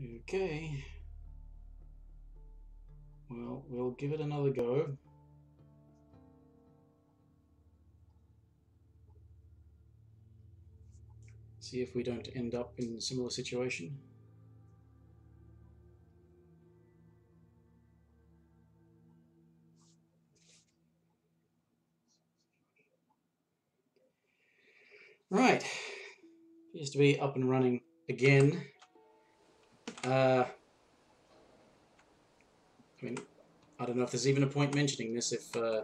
Okay. Well, we'll give it another go. See if we don't end up in a similar situation. Right. Appears to be up and running again. Uh, I mean, I don't know if there's even a point mentioning this if uh,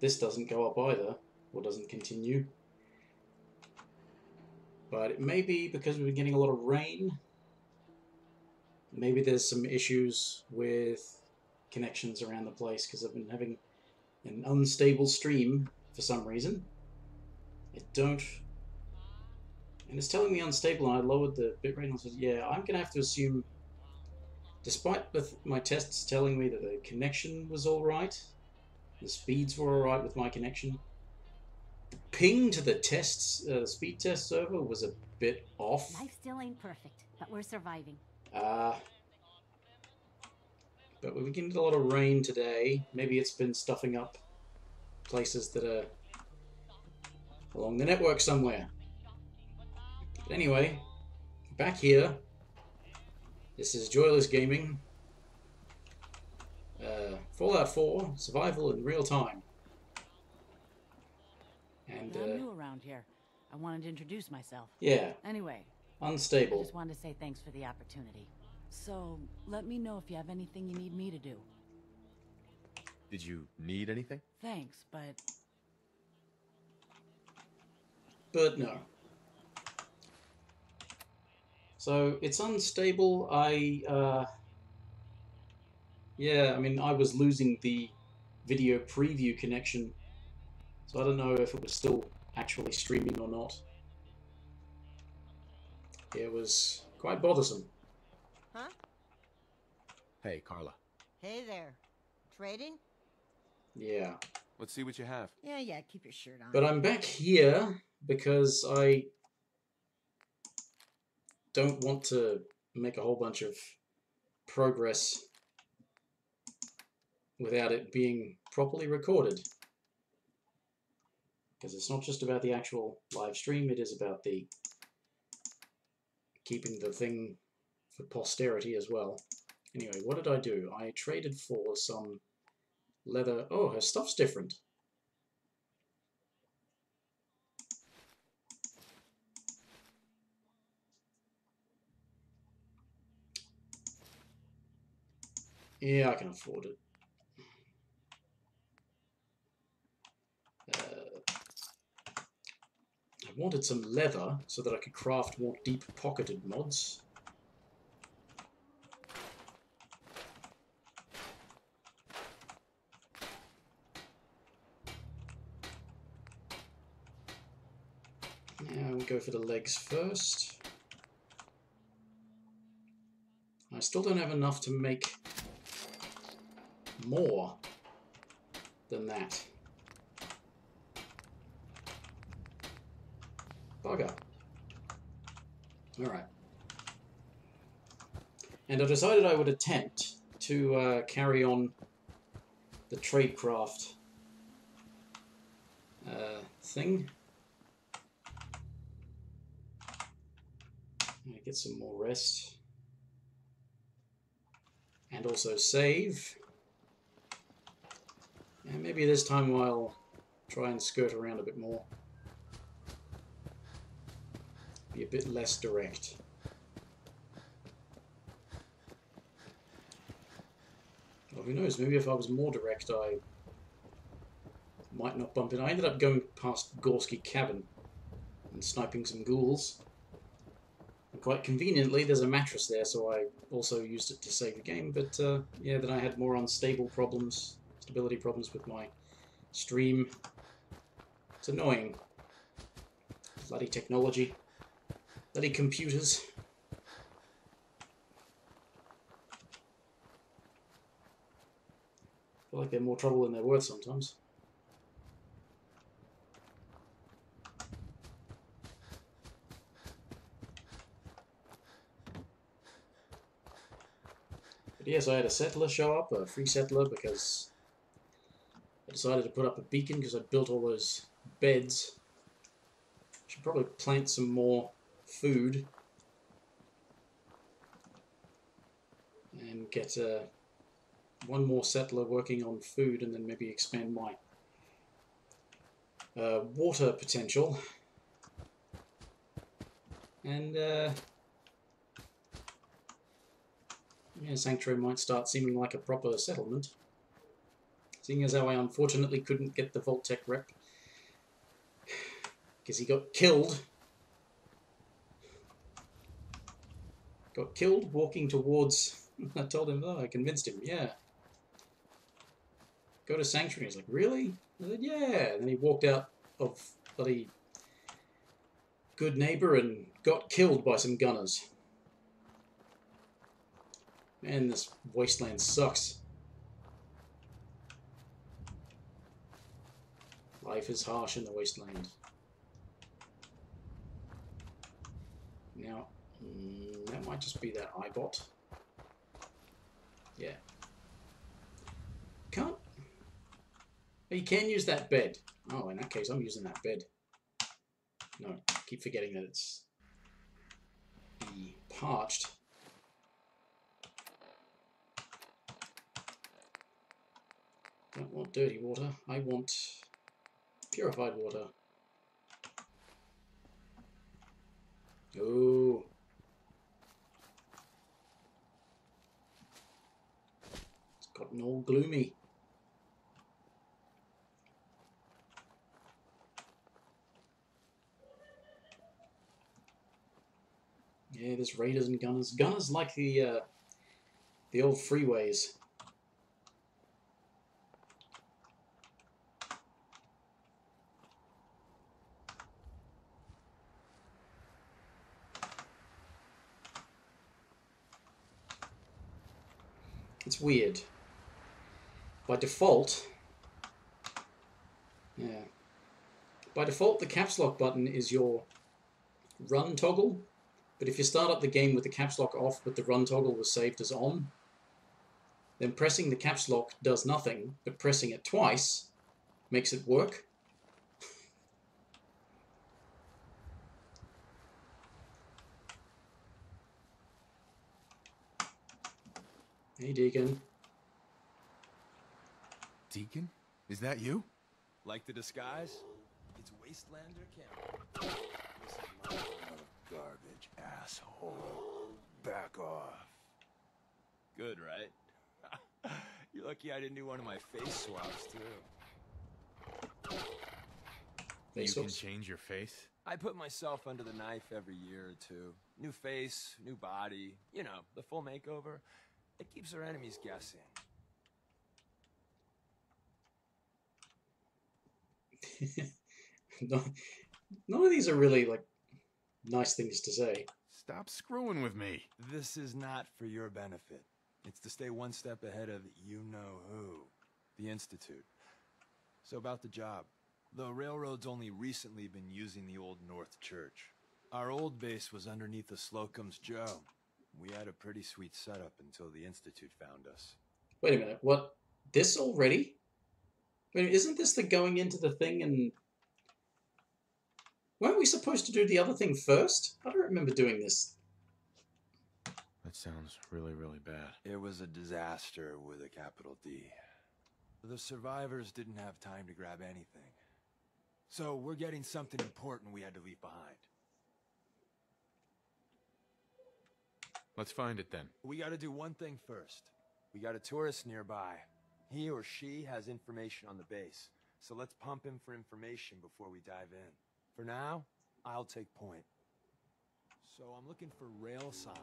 this doesn't go up either, or doesn't continue. But it may be because we've been getting a lot of rain. Maybe there's some issues with connections around the place because I've been having an unstable stream for some reason. I don't... And it's telling me unstable and I lowered the bitrate and I said, yeah, I'm going to have to assume, despite with my tests telling me that the connection was alright, the speeds were alright with my connection, the ping to the tests, uh, the speed test server was a bit off. Life still ain't perfect, but we're surviving. Uh, but we're getting a lot of rain today. Maybe it's been stuffing up places that are along the network somewhere. But anyway, back here. This is Joyless Gaming. Uh, Fallout 4, survival in real time. And I'm uh, new around here. I wanted to introduce myself. yeah, Anyway, I unstable. just wanted to say thanks for the opportunity. So, let me know if you have anything you need me to do. Did you need anything? Thanks, but but no. So it's unstable. I, uh, yeah, I mean, I was losing the video preview connection, so I don't know if it was still actually streaming or not. It was quite bothersome. Huh? Hey, Carla. Hey there. Trading? Yeah. Let's see what you have. Yeah, yeah, keep your shirt on. But I'm back here because I don't want to make a whole bunch of progress without it being properly recorded. Because it's not just about the actual live stream, it is about the keeping the thing for posterity as well. Anyway, what did I do? I traded for some leather. Oh, her stuff's different. Yeah, I can afford it. Uh, I wanted some leather so that I could craft more deep-pocketed mods. Now we go for the legs first. I still don't have enough to make more than that. Bugger. Alright. And I decided I would attempt to uh, carry on the tradecraft uh, thing. Get some more rest. And also save. And maybe this time I'll try and skirt around a bit more. Be a bit less direct. Well, who knows, maybe if I was more direct I might not bump in. I ended up going past Gorsky Cabin and sniping some ghouls. And quite conveniently, there's a mattress there, so I also used it to save the game. But uh, yeah, then I had more unstable problems, stability problems with my stream. It's annoying. Bloody technology. Bloody computers. feel like they're more trouble than they're worth sometimes. But yes, I had a settler show up, a free settler, because I decided to put up a beacon because I built all those beds. Should probably plant some more food and get uh, one more settler working on food, and then maybe expand my uh, water potential. And uh, yeah, Sanctuary might start seeming like a proper settlement. Seeing as how I unfortunately couldn't get the Vault-Tec rep because he got killed. Got killed walking towards. I told him, oh, I convinced him, yeah. Go to Sanctuary. He's like, really? I said, yeah. And then he walked out of bloody Goodneighbor and got killed by some gunners. Man, this wasteland sucks. Life is harsh in the wasteland. Now, mm, that might just be that eyebot. Yeah. Can't. You can use that bed. Oh, in that case, I'm using that bed. No, keep forgetting that it's the parched. Don't want dirty water. I want purified water. Oh. It's gotten all gloomy. Yeah, there's raiders and gunners. Gunners like the uh, the old freeways. It's weird. By default, yeah. By default, the caps lock button is your run toggle, but if you start up the game with the caps lock off but the run toggle was saved as on, then pressing the caps lock does nothing, but pressing it twice makes it work. Hey, Deacon. Deacon? Is that you? Like the disguise? It's Wastelander Campbell. This is my Garbage asshole. Back off. good, right? You're lucky I didn't do one of my face swaps too. Face you can change your face? I put myself under the knife every year or two. New face, new body, you know, the full makeover. It keeps our enemies guessing. no, none of these are really like nice things to say. Stop screwing with me. This is not for your benefit. It's to stay one step ahead of you know who, the Institute. So about the job. The railroad's only recently been using the old North Church. Our old base was underneath the Slocum's Joe. We had a pretty sweet setup until the Institute found us. Wait a minute, what? This already? Wait, isn't this the going into the thing and. Weren't we supposed to do the other thing first? I don't remember doing this. That sounds really, really bad. It was a disaster with a capital D. The survivors didn't have time to grab anything. So we're getting something important we had to leave behind. Let's find it then. We gotta do one thing first. We got a tourist nearby. He or she has information on the base. So let's pump him for information before we dive in. For now, I'll take point. So I'm looking for rail signs.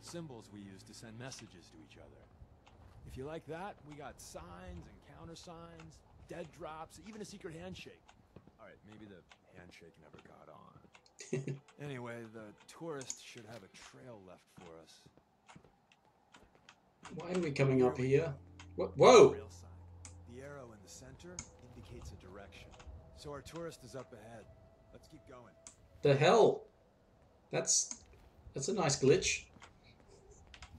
Symbols we use to send messages to each other. If you like that, we got signs and countersigns, dead drops, even a secret handshake. Alright, maybe the handshake never got on anyway, the tourists should have a trail left for us. Why are we coming up here? Whoa! The arrow in the center indicates a direction. So our tourist is up ahead. Let's keep going. The hell? That's that's a nice glitch.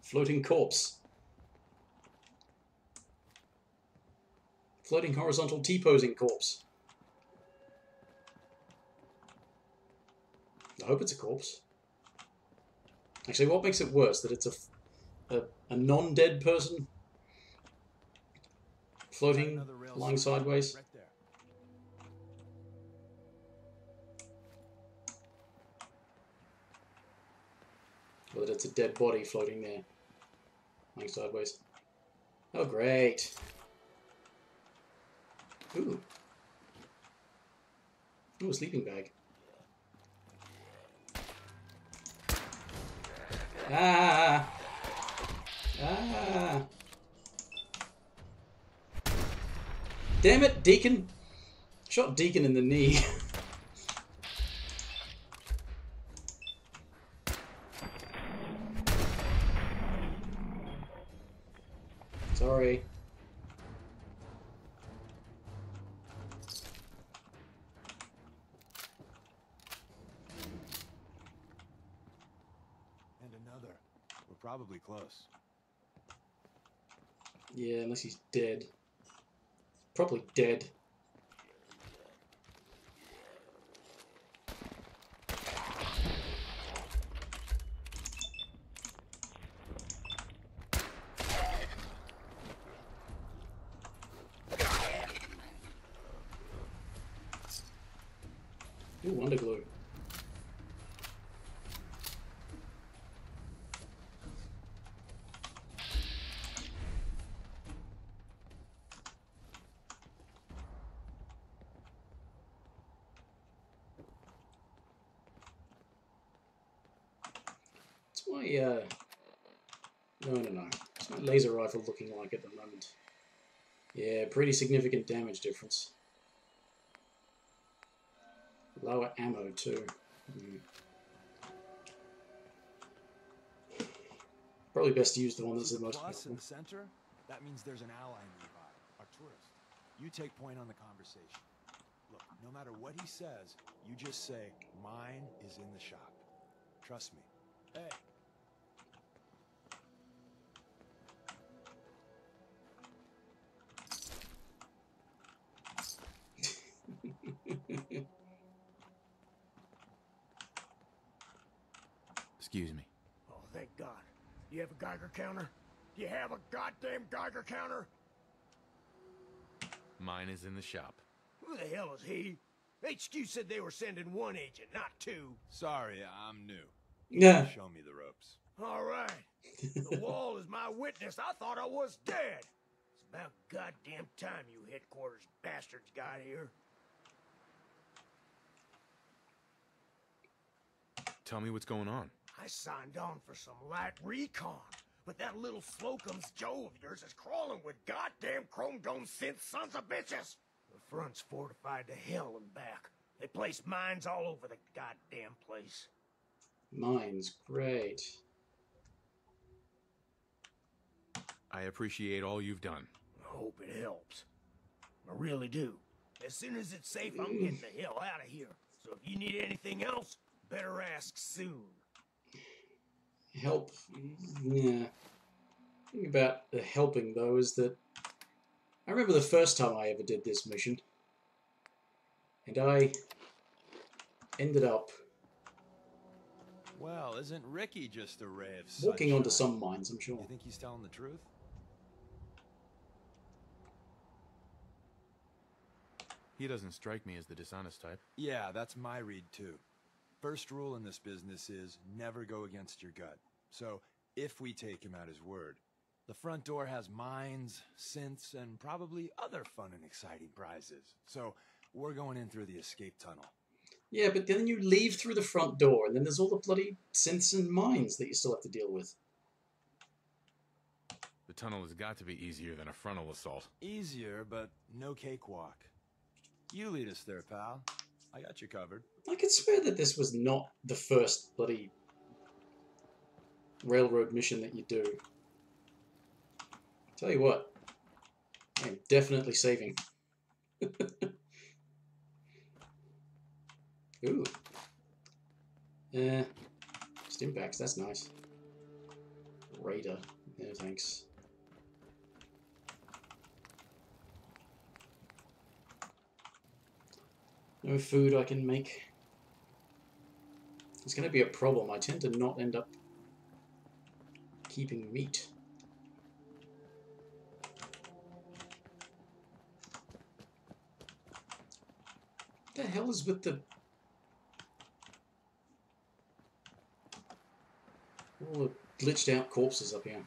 Floating corpse. Floating horizontal T-posing corpse. I hope it's a corpse. Actually, what makes it worse? That it's a a non-dead person floating, lying sideways. Right. Or that it's a dead body floating there, lying sideways. Oh, great. Ooh. Ooh, a sleeping bag. Ah! Ah! Damn it, Deacon! Shot Deacon in the knee. Yeah, unless he's dead. Probably dead. Ooh, Wonderglue. What's my, uh... No, no, no. What's my laser rifle looking like at the moment? Yeah, pretty significant damage difference. Lower ammo, too. Hmm. Probably best to use the one that's the most Plus in the center, that means there's an ally nearby, our tourist. You take point on the conversation. Look, no matter what he says, you just say, mine is in the shop. Trust me. Hey. Excuse me. Oh, thank God. You have a Geiger counter? You have a goddamn Geiger counter? Mine is in the shop. Who the hell is he? HQ said they were sending one agent, not two. Sorry, I'm new. Yeah. Show me the ropes. All right. The wall is my witness. I thought I was dead. It's about goddamn time you headquarters bastards got here. Tell me what's going on. I signed on for some light recon, but that little Slocum's Joe of yours is crawling with goddamn chrome dome synth sons of bitches. The front's fortified to hell and back. They placed mines all over the goddamn place. Mine's great. I appreciate all you've done. I hope it helps. I really do. As soon as it's safe, I'm getting the hell out of here. So if you need anything else, better ask soon. Help. Yeah. thing about the helping, though, is that I remember the first time I ever did this mission, and I ended up Well, isn't Ricky just a ray of walking onto some mines, I'm sure. You think he's telling the truth? He doesn't strike me as the dishonest type. Yeah, that's my read too. First rule in this business is never go against your gut. So, if we take him at his word, the front door has mines, synths, and probably other fun and exciting prizes. So, we're going in through the escape tunnel. Yeah, but then you leave through the front door, and then there's all the bloody synths and mines that you still have to deal with. The tunnel has got to be easier than a frontal assault. Easier, but no cakewalk. You lead us there, pal. I got you covered. I could swear that this was not the first bloody railroad mission that you do. Tell you what, I'm definitely saving. Ooh. Uh, Stimpaks, that's nice. Raider, no thanks. No food I can make. It's going to be a problem. I tend to not end up keeping meat. What the hell is with the... All the glitched out corpses up here.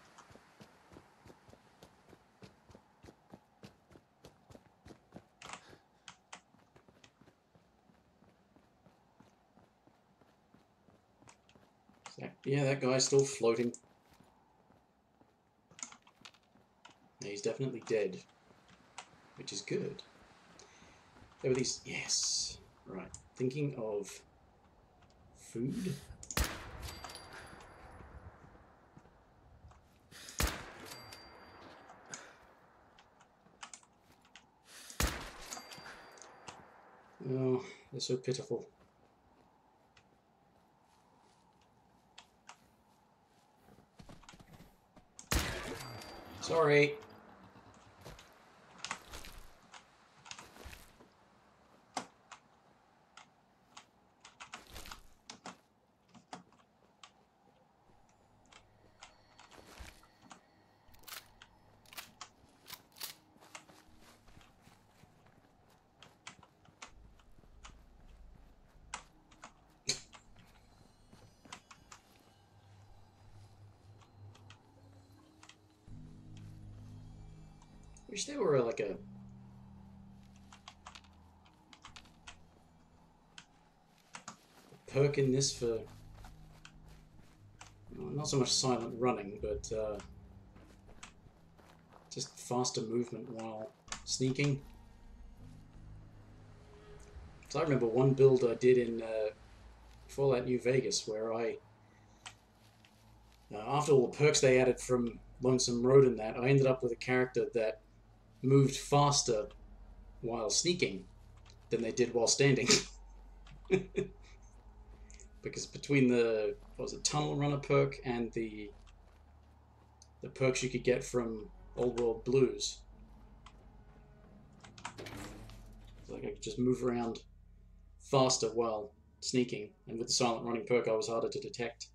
That- yeah, that guy's still floating. He's definitely dead, which is good. There were these. Yes, right. Thinking of food. Oh, they're so pitiful. Sorry. Wish there were like a perk in this for well, not so much silent running, but uh, just faster movement while sneaking. So I remember one build I did in uh, Fallout New Vegas where I, uh, after all the perks they added from Lonesome Road and that, I ended up with a character that moved faster while sneaking than they did while standing. because between the what was it, tunnel runner perk and the the perks you could get from Old World Blues, like I could just move around faster while sneaking, and with the silent running perk, I was harder to detect.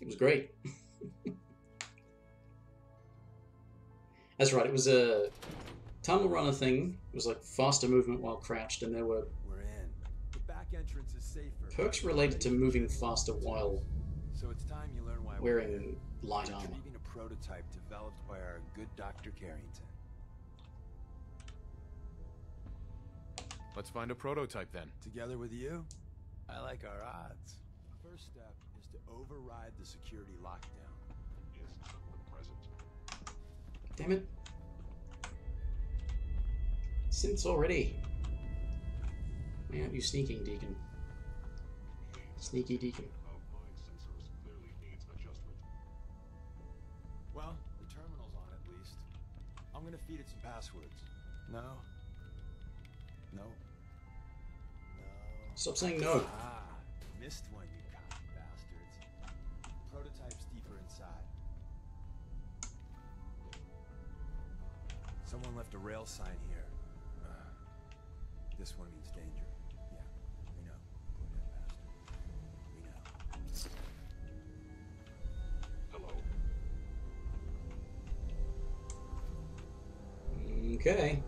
It was great. That's right. It was a tunnel runner thing. It was like faster movement while crouched, and there were back entrance is safer. perks related to moving faster while So it's time you learn why we're here. wearing light armor. Retrieving a prototype developed by our good Dr. Carrington. Let's find a prototype then. Together with you, I like our odds. First step is to override the security lockdown. Damn it. Since already. Why aren't you sneaking, Deacon? Sneaky Deacon. Well, the terminal's on at least. I'm gonna feed it some passwords. No. No. No. Stop saying no. Ah, missed one, you cocky bastards. Prototype's deeper inside. Someone left a rail sign here. Uh, this one means danger. Okay.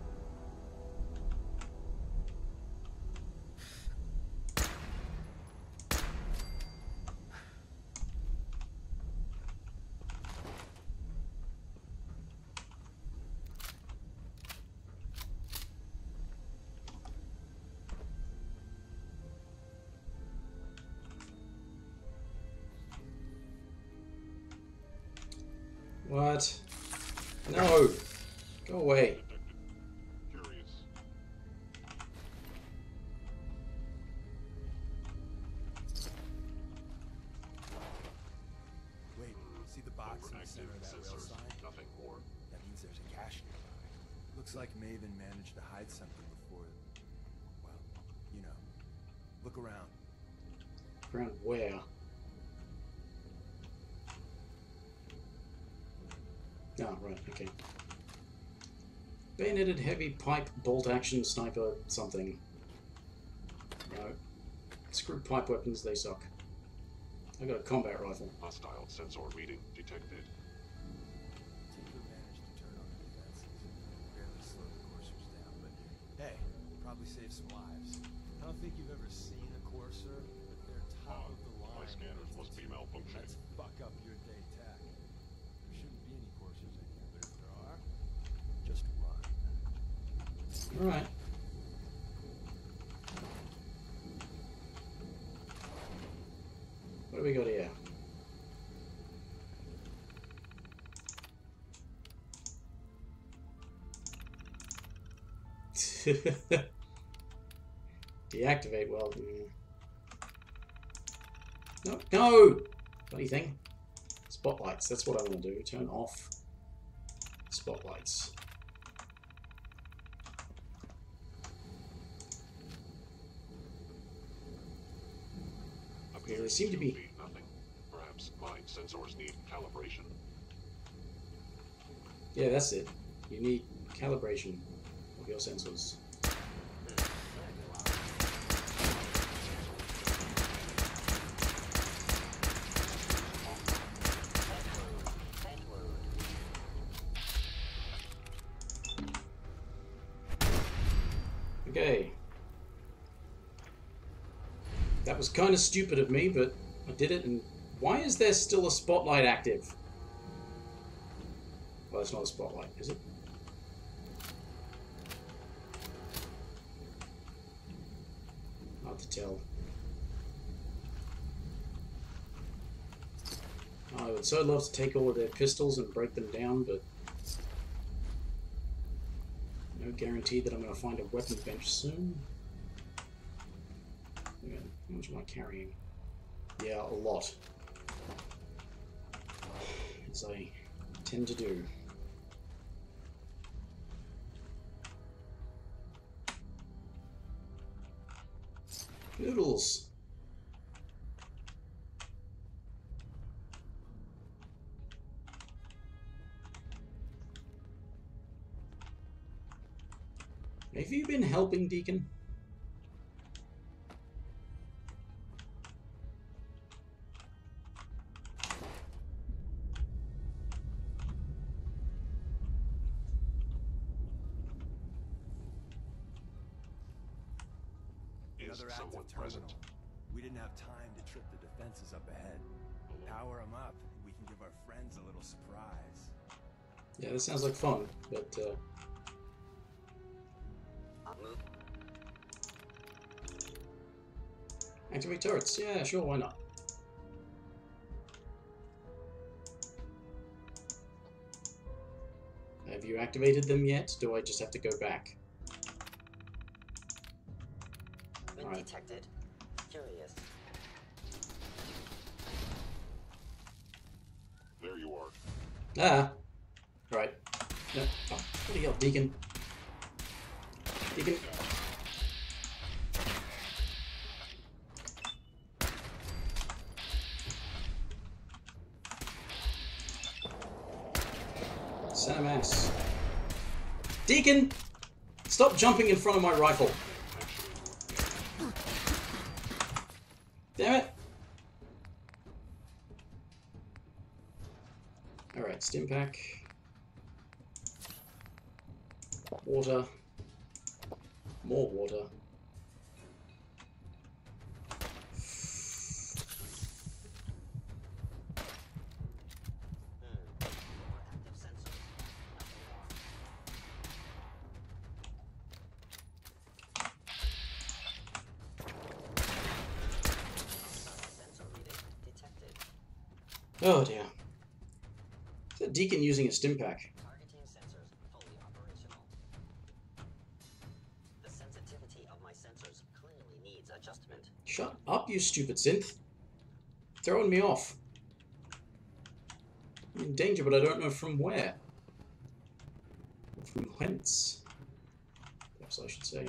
What? No! Go away. Right, okay. Bayoneted heavy pipe bolt action sniper something. No. Screw pipe weapons, they suck. I got a combat rifle. Hostile sensor reading detected. Tinker managed to turn on the defenses. Barely slow the coursers down, but hey, probably saved some lives. I don't think you've ever seen a courser, but they're top of the line. My scanners must be malfunctioning. Let's fuck up your day tech. There shouldn't be any coursers in here, but if there are, just run. Alright. What do we got here? Deactivate well. No, no! Bloody thing. Spotlights, that's what I want to do. Turn off spotlights. Appears they seem to be- nothing. Perhaps my sensors need calibration. Yeah, that's it. You need calibration of your sensors. That was kind of stupid of me, but I did it, and why is there still a spotlight active? Well, it's not a spotlight, is it? Hard to tell. I would so love to take all of their pistols and break them down, but no guarantee that I'm going to find a weapon bench soon. Yeah, how much am I carrying? Yeah, a lot. As I tend to do. Noodles. Have you been helping, Deacon? Sounds like fun, but uh, activate turrets. Yeah, sure, why not? Have you activated them yet? Do I just have to go back? Been Alright. detected. Curious. There you are. Ah, right. No. Deacon. Deacon. Of ass. Deacon! Stop jumping in front of my rifle. Damn it! Alright, stim pack. Water. More water. Oh dear. Is that Deacon using a stim pack? You stupid synth. Throwing me off. I'm in danger, but I don't know from where. From whence. Perhaps I should say.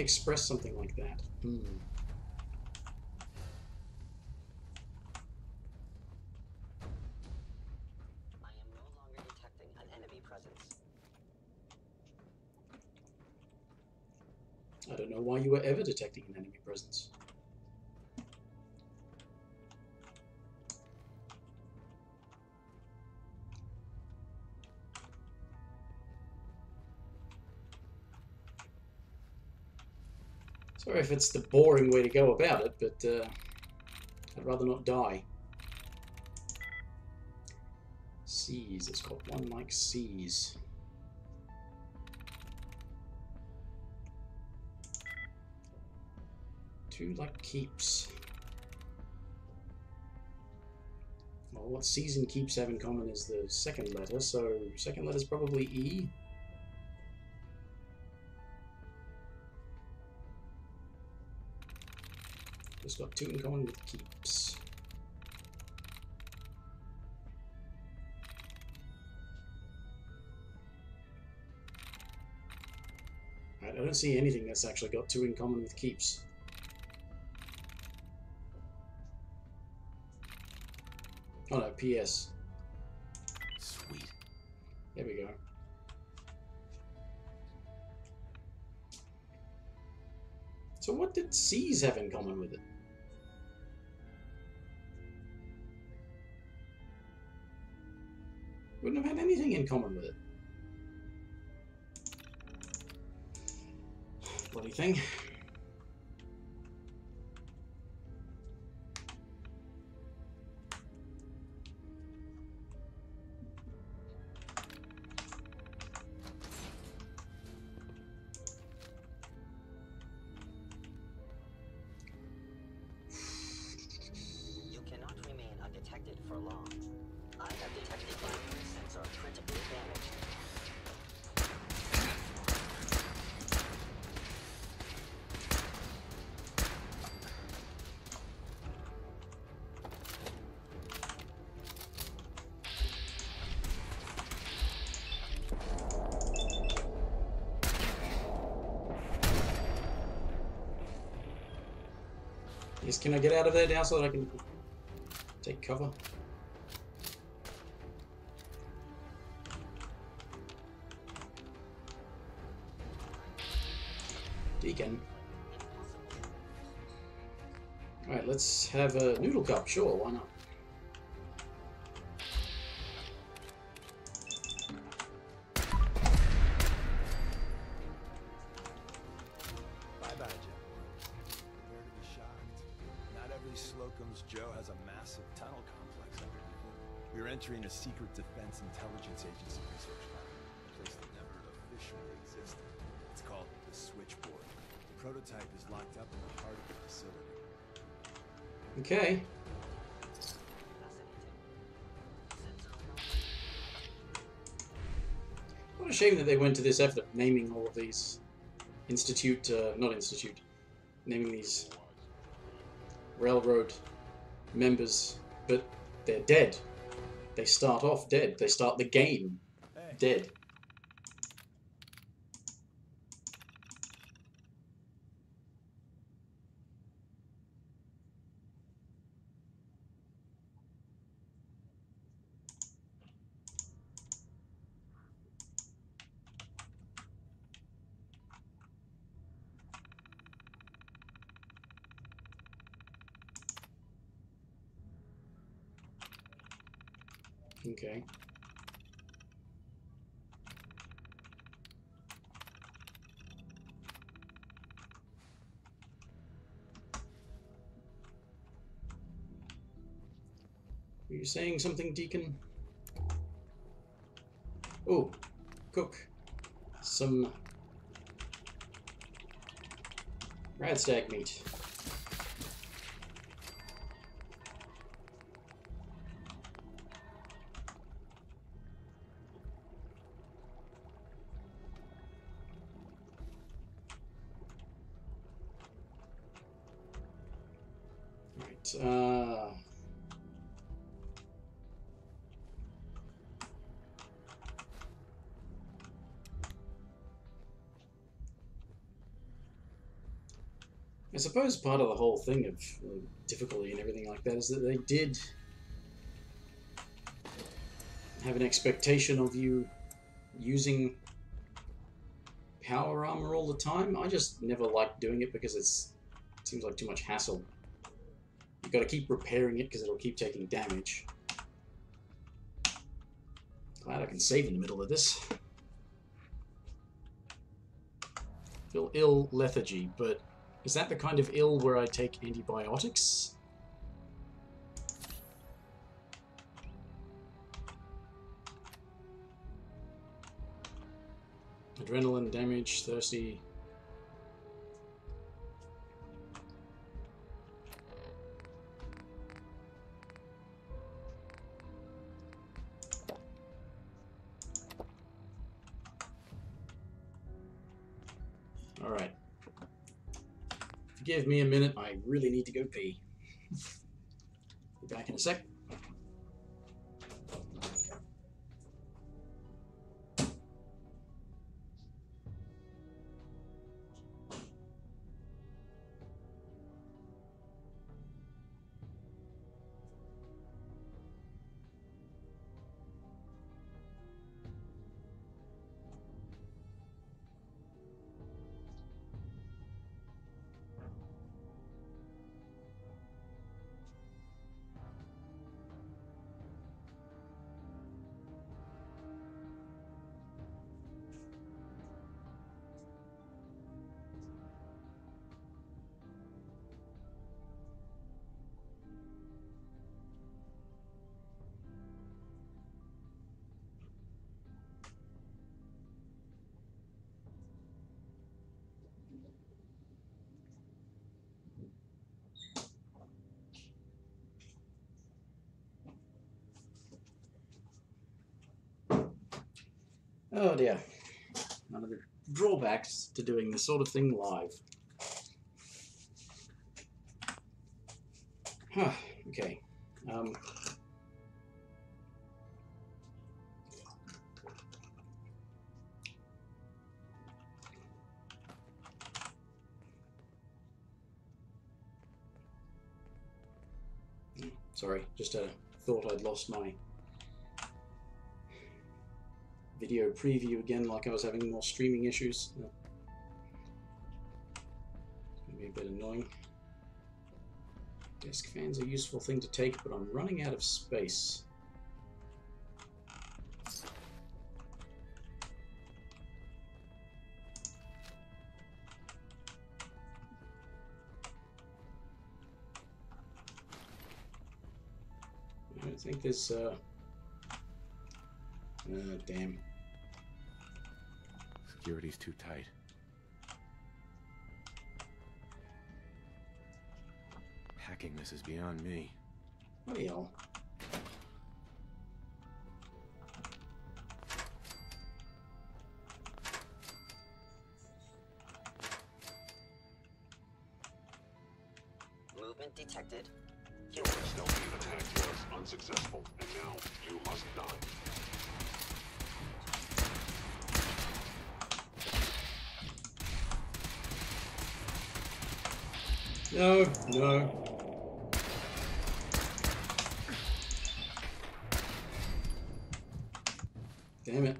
Express something like that? Hmm. I am no longer detecting an enemy presence. I don't know why you were ever detecting an enemy presence. Sorry if it's the boring way to go about it, but uh, I'd rather not die. Seas, it's got one like seas. Two like keeps. Well, what season keeps have in common is the second letter, so second letter is probably E. Got two in common with keeps. I I don't see anything that's actually got two in common with keeps. Oh no, PS. Sweet. There we go. So what did C's have in common with it? In common with it. Bloody thing. Can I get out of there now so that I can take cover? Deacon. Alright, let's have a noodle cup, sure, why not? Prototype is locked up in the heart of the facility. Okay. What a shame that they went to this effort of naming all of these institute, uh, not institute, naming these railroad members, but they're dead. They start off dead. They start the game Hey, dead. Are you saying something, Deacon? Oh, cook. Some radstag meat. Suppose part of the whole thing of difficulty and everything like that is that they did have an expectation of you using power armor all the time. I just never liked doing it because it's it seems like too much hassle. You've got to keep repairing it because it'll keep taking damage. Glad I can save in the middle of this. Feel ill lethargy, but is that the kind of ill where I take antibiotics? Adrenaline damage, thirsty. All right. Give me a minute. I really need to go pee. Be back in a sec. Oh dear. One of the drawbacks to doing this sort of thing live. Huh, okay. Um, sorry, just uh, thought I'd lost my video preview again, like I was having more streaming issues. It's gonna be a bit annoying. Desk fan's a useful thing to take, but I'm running out of space. I think there's, uh... Uh, damn. Security's too tight. Hacking this is beyond me. Bloody hell. Movement detected. Stealthy attack was unsuccessful, and now you must die. No, no. Damn it.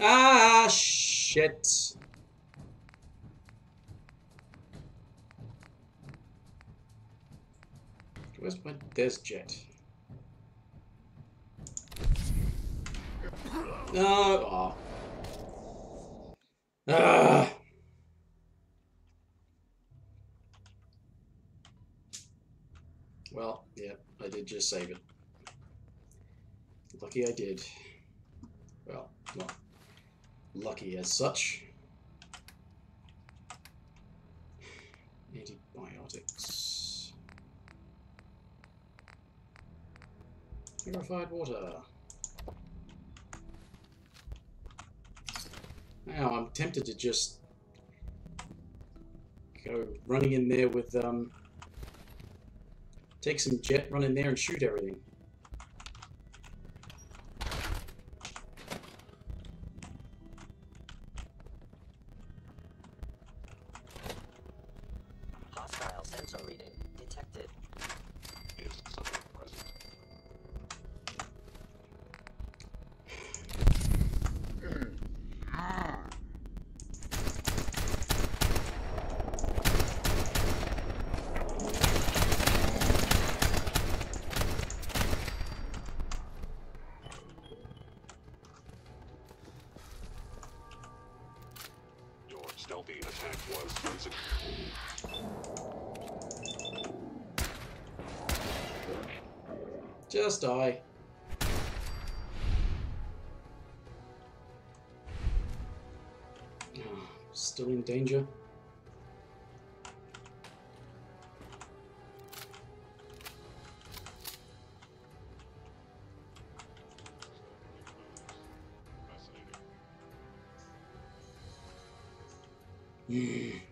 Ah, shit. Where's my there's jet? No. Oh. Ah. Well, yeah, I did just save it. Lucky I did. Well, not lucky as such. Antibiotics. Purified water. Now I'm tempted to just go running in there with um take some jet, run in there and shoot everything. Ready.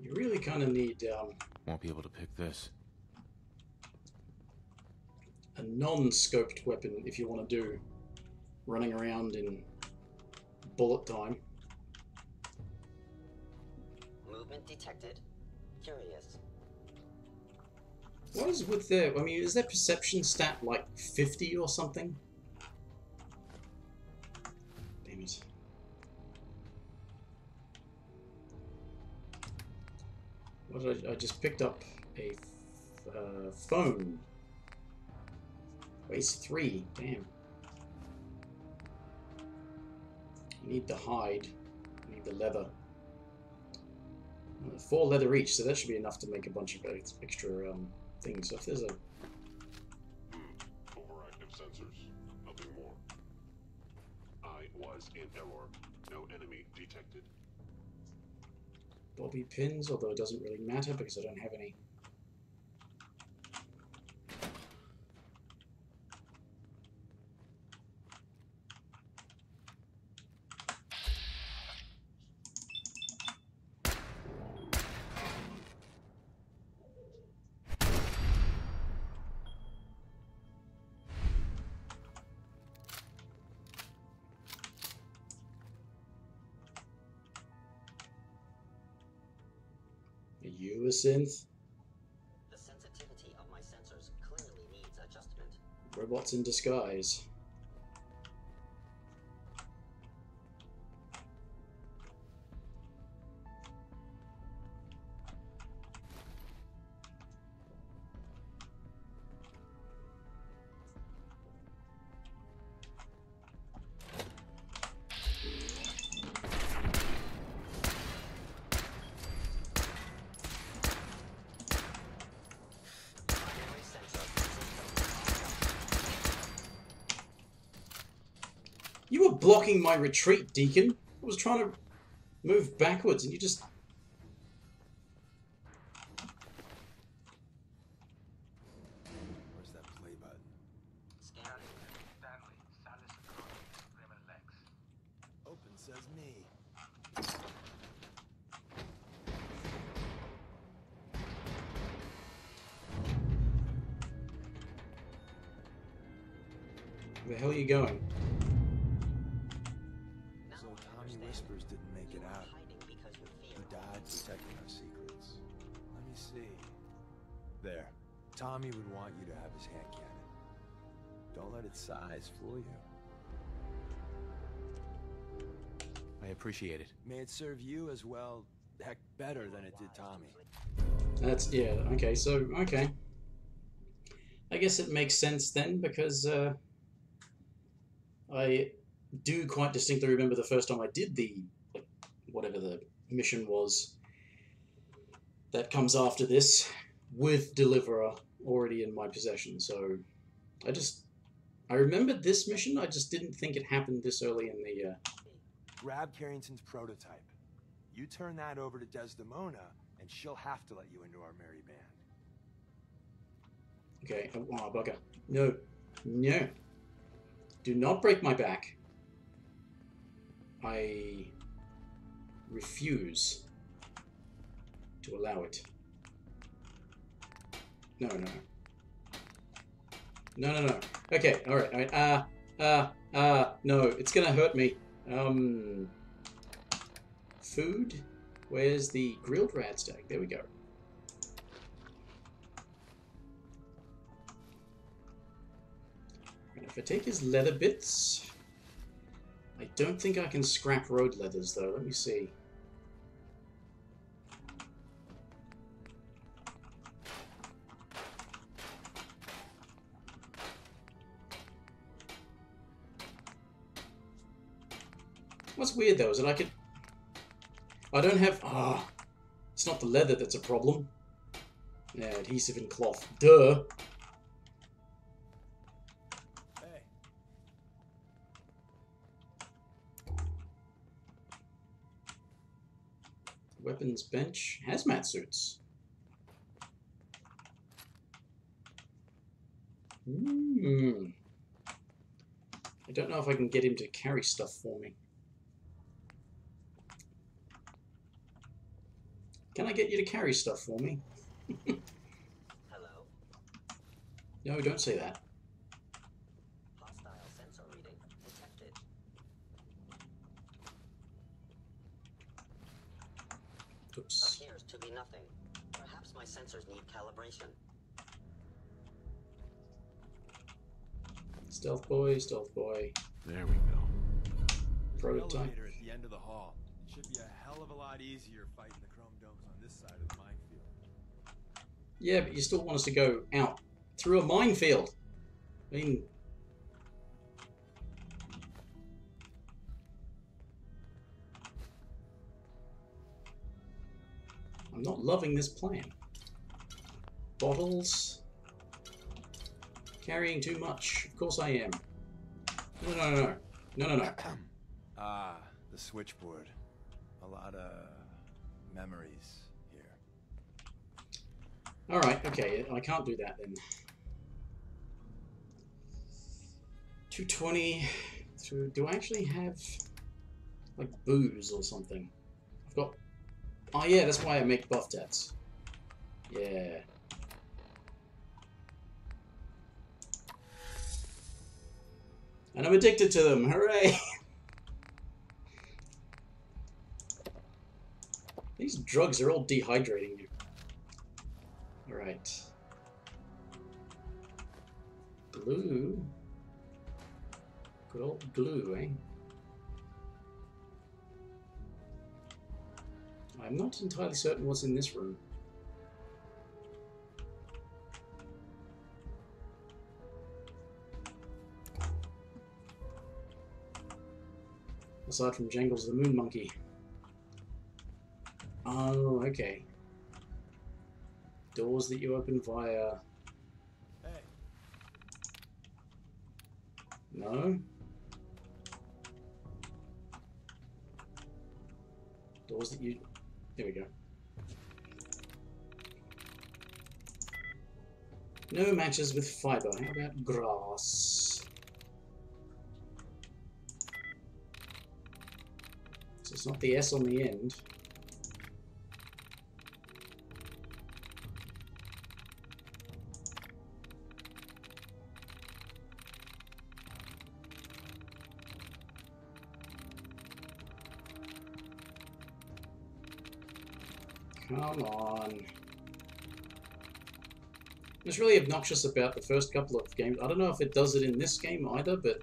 You really kind of need um, Won't be able to pick this. a non-scoped weapon if you want to do running around in bullet time. Movement detected. Curious. What is with their? I mean, is their perception stat like fifty or something? Damn it! What did I? I just picked up a f- uh, phone. Weighs three. Damn. I need the hide. I need the leather. Uh, Four leather each, so that should be enough to make a bunch of ex- extra um, things. So if there's a Hmm. Overactive sensors. Nothing more. I was in error. No enemy detected. bobby pins, although it doesn't really matter because I don't have any. Synth? The sensitivity of my sensors clearly needs adjustment. Robots in disguise. Blocking my retreat, Deacon. I was trying to move backwards and you just. Where's that play button? Scanning. Stanley, Salis Bremen Lex. Open says me. Where the hell are you going? Tommy would want you to have his hand cannon. Don't let its size fool you. I appreciate it. May it serve you as well, heck, better than it did Tommy. That's yeah. Okay, so okay. I guess it makes sense then because uh, I do quite distinctly remember the first time I did the like, whatever the mission was that comes after this with Deliverer already in my possession. So I just I remembered this mission. I just didn't think it happened this early in the. Uh... Grab Carrington's prototype. You turn that over to Desdemona, and she'll have to let you into our merry band. Okay. Oh, oh, bugger. No. No. Do not break my back. I refuse to allow it. No, no, no. No, no, no. Okay, alright, alright. Uh, uh, uh, no, it's gonna hurt me. Um, food? Where's the grilled radstag? There we go. And if I take his leather bits, I don't think I can scrap road leathers though. Let me see. What's weird though is that I could. I don't have. Ah, it's not the leather that's a problem. Yeah, adhesive and cloth. Duh. Hey, Weapons bench. Hazmat suits. Hmm. I don't know if I can get him to carry stuff for me. Can I get you to carry stuff for me? Hello? No, don't say that. Hostile sensor reading detected. Oops. Appears to be nothing. Perhaps my sensors need calibration. Stealth boy, stealth boy, There we go. prototype. elevator at the end of the hall. It should be a hell of a lot easier fighting the chrome domes on this side of the minefield. Yeah, but you still want us to go out through a minefield. I mean, I'm not loving this plan. Bottles. Carrying too much. Of course I am. No, no, no, no. No, no, no. Ah, the switchboard. A lot of memories here. Alright, okay, I can't do that then. 220. So do I actually have like booze or something? I've got. Oh yeah, that's why I make Bufftats. Yeah. And I'm addicted to them. Hooray! These drugs are all dehydrating. Alright. Glue. Good old glue, eh? I'm not entirely certain what's in this room. Aside from Jangles the Moon Monkey. Oh, okay. Doors that you open via... No? Doors that you... There we go. No matches with fiber. How about grass? So it's not the S on the end. Come on. It's really obnoxious about the first couple of games. I don't know if it does it in this game either, but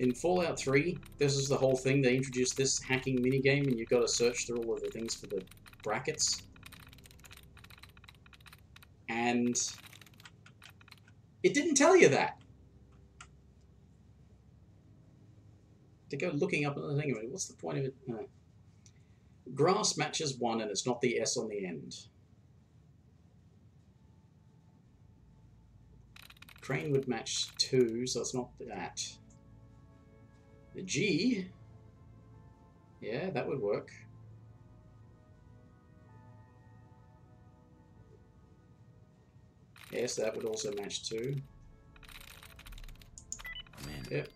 in Fallout 3, this is the whole thing. They introduced this hacking minigame, and you've got to search through all of the things for the brackets. And it didn't tell you that. To go looking up another thing, what's the point of it? No. Grass matches one, and it's not the S on the end. crane would match 2, so it's not that. The G, yeah, that would work. Yes, that would also match 2. I'm. Yep.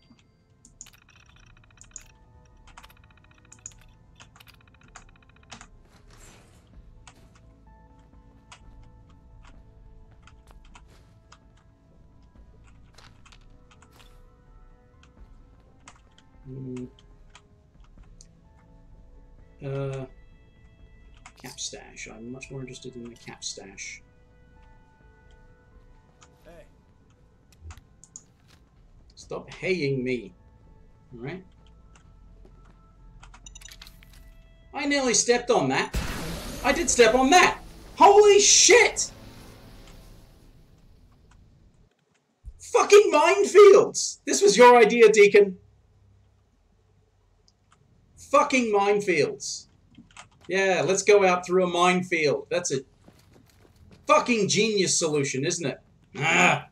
Uh, cap stash. I'm much more interested in the cap stash. Hey, Stop haying me. Alright? I nearly stepped on that. I did step on that. Holy shit! Fucking minefields! This was your idea, Deacon. Fucking minefields. Yeah, let's go out through a minefield. That's a fucking genius solution, isn't it? Ah!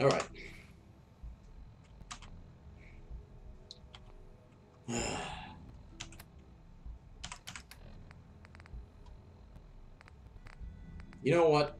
All right. You know what?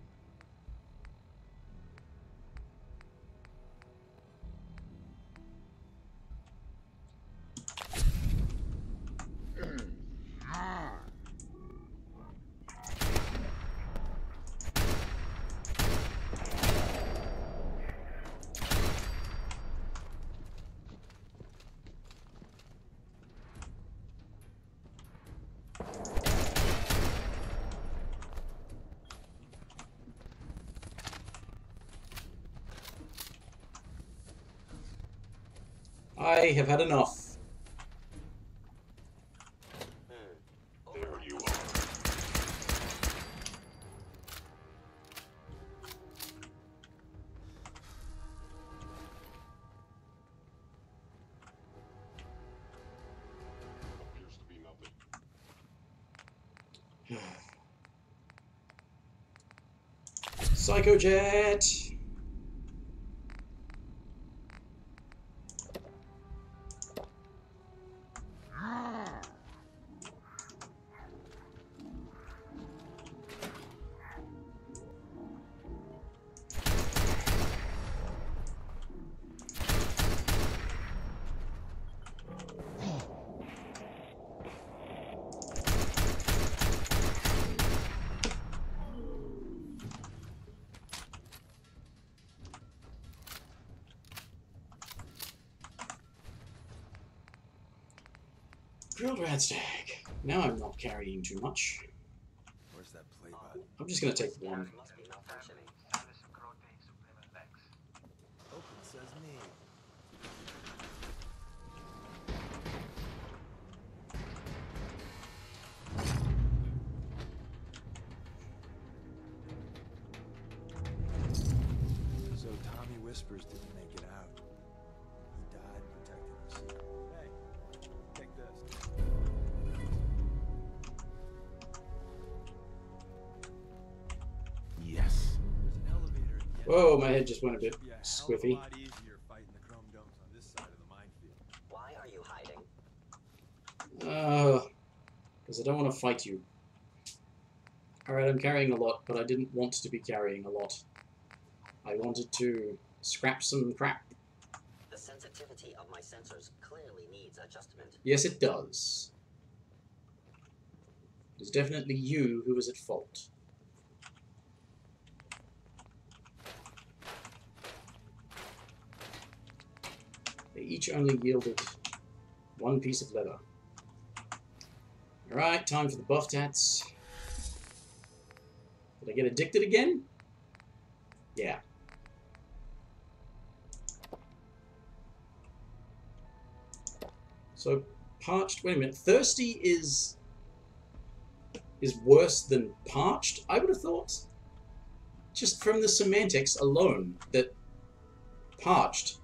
I have had enough. There you are. Appears to be nothing. Psychojet! Grilled radstag. Now I'm not carrying too much. where's that play button? I'm just gonna take one. Just went a bit Be a hell of a squiffy. lot easier fighting the chrome domes on this side of the minefield. Why are you hiding? Uh, because I don't want to fight you. Alright, I'm carrying a lot, but I didn't want to be carrying a lot. I wanted to scrap some crap. The sensitivity of my sensors clearly needs adjustment. Yes, it does. It's definitely you who is at fault. They each only yielded one piece of leather. Alright, time for the Bufftats. Did I get addicted again? Yeah. So parched. Wait a minute. Thirsty is is worse than parched. I would have thought, just from the semantics alone, that parched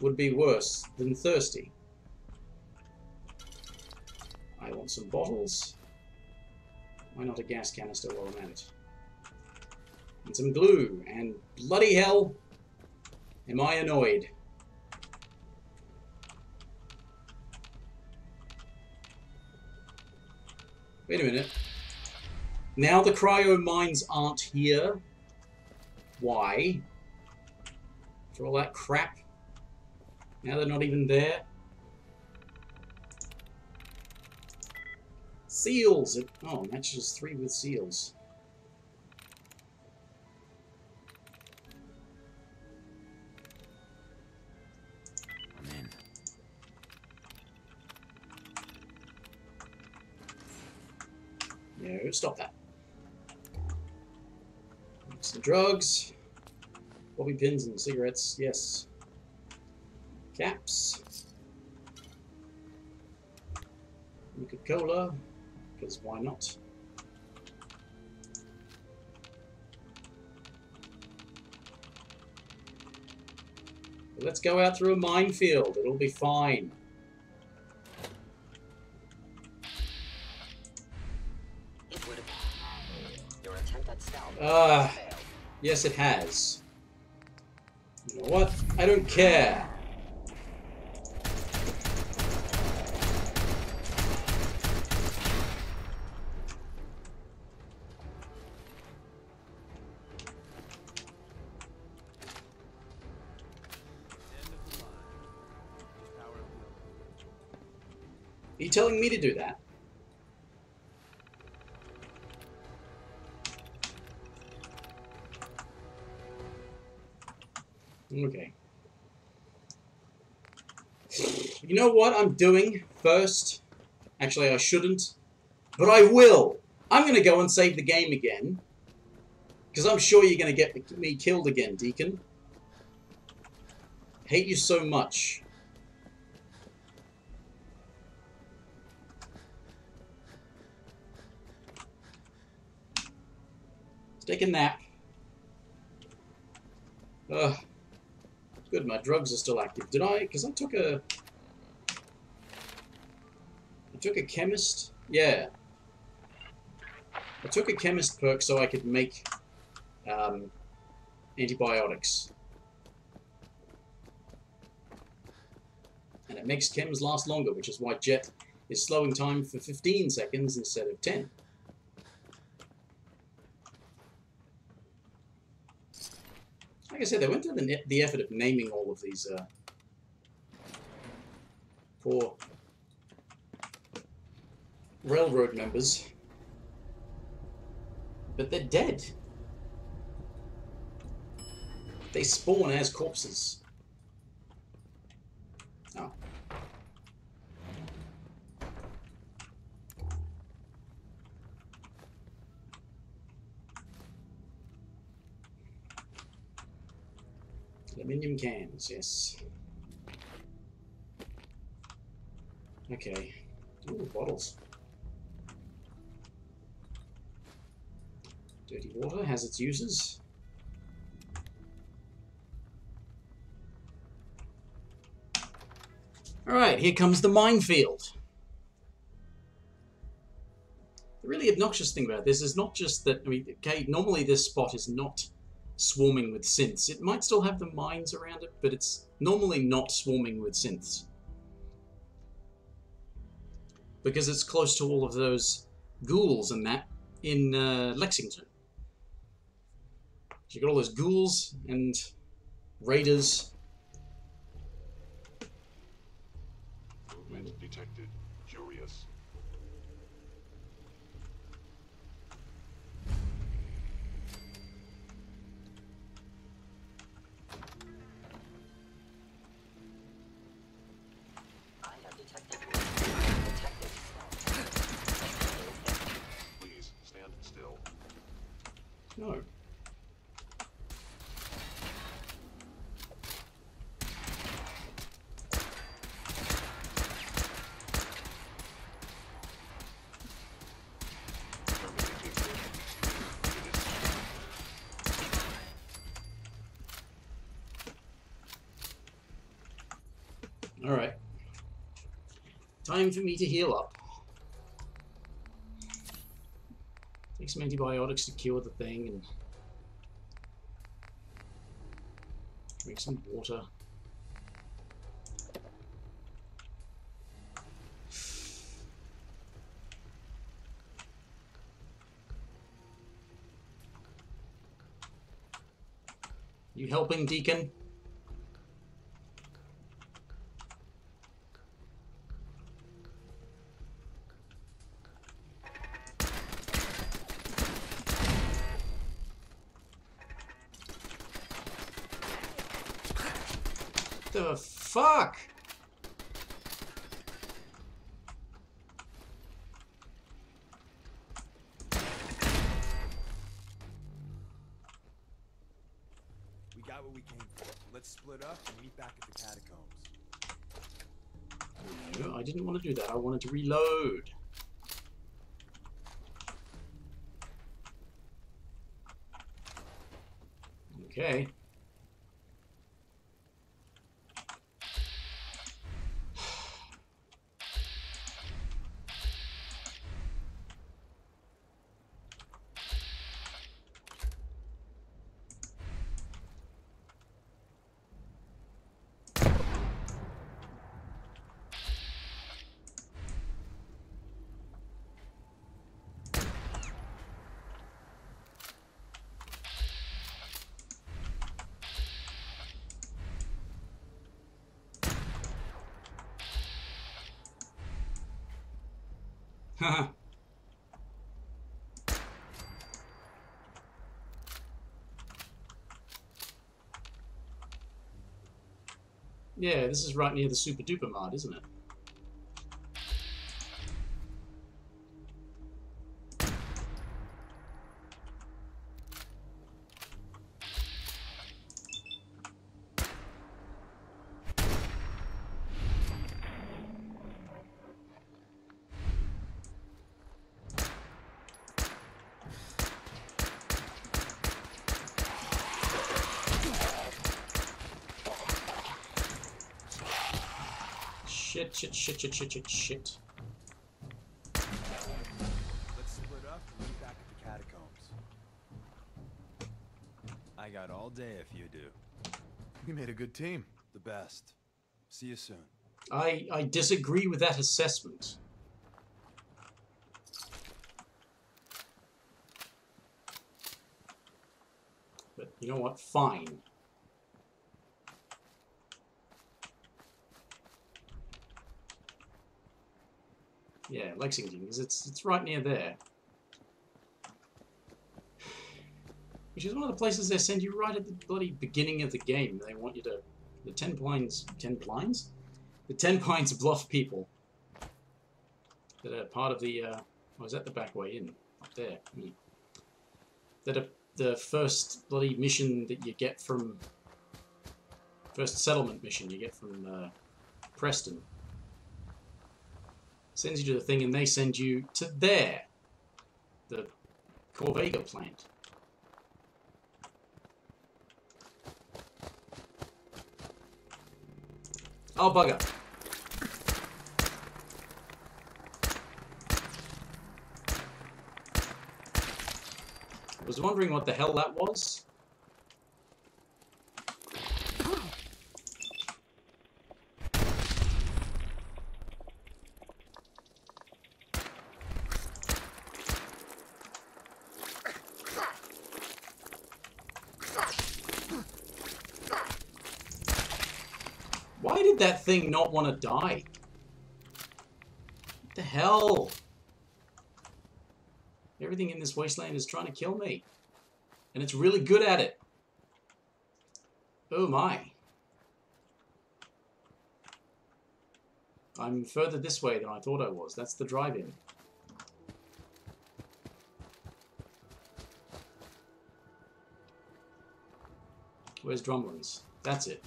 would be worse than thirsty. I want some bottles. Why not a gas canister while I'm at it? And some glue. And bloody hell, am I annoyed. Wait a minute. Now the cryo mines aren't here. Why? For all that crap? Now they're not even there? Seals! It, oh, matches three with seals. I'm in. No, stop that. Some drugs. Bobby pins and cigarettes, yes. Caps. Coca Cola, because why not? Let's go out through a minefield. It'll be fine. It would have. Your attempt at stealth Ah. failed. Yes, it has. You know what? I don't care. Me to do that? Okay. You know what I'm doing first? Actually, I shouldn't. But I will. I'm going to go and save the game again. Because I'm sure you're going to get me killed again, Deacon. Hate you so much. Take a nap. Ugh. Good, my drugs are still active. Did I? Because I took a... I took a chemist? Yeah. I took a chemist perk so I could make um, antibiotics. And it makes chems last longer, which is why Jet is slowing time for 15 seconds instead of 10. Like I said, they went to the, the effort of naming all of these uh, poor railroad members. But they're dead. They spawn as corpses. Oh. Aluminium cans, yes. Okay. Ooh, bottles. Dirty water has its uses. Alright, here comes the minefield. The really obnoxious thing about this is not just that, I mean, okay, normally this spot is not swarming with synths. It might still have the mines around it, but it's normally not swarming with synths. Because it's close to all of those ghouls and that in uh, Lexington. So you got all those ghouls and raiders. No. Is Alright. Time for me to heal up. Take some antibiotics to cure the thing and drink some water. You helping, Deacon? The fuck? We got what we came for. Let's split up and meet back at the catacombs. No, I didn't want to do that. I wanted to reload. Okay. Haha. Yeah, this is right near the Super Duper Mart, isn't it? Shit, shit, shit, shit, shit, shit, shit. Let's split up and meet back at the catacombs. I got all day if you do. We made a good team. The best. See you soon. I, I disagree with that assessment. But you know what? Fine. Yeah, Lexington, because it's it's right near there. Which is one of the places they send you right at the bloody beginning of the game. They want you to the ten pines ten pines? The ten pines bluff people that are part of the uh oh, is that the back way in? Up there. Hmm. That are the first bloody mission that you get from first settlement mission you get from uh, Preston sends you to the thing and they send you to there. The Corvega plant. Oh, bugger. I was wondering what the hell that was. Why did thing not want to die? What the hell? Everything in this wasteland is trying to kill me. And it's really good at it. Oh my. I'm further this way than I thought I was. That's the drive-in. Where's Drumlins? That's it.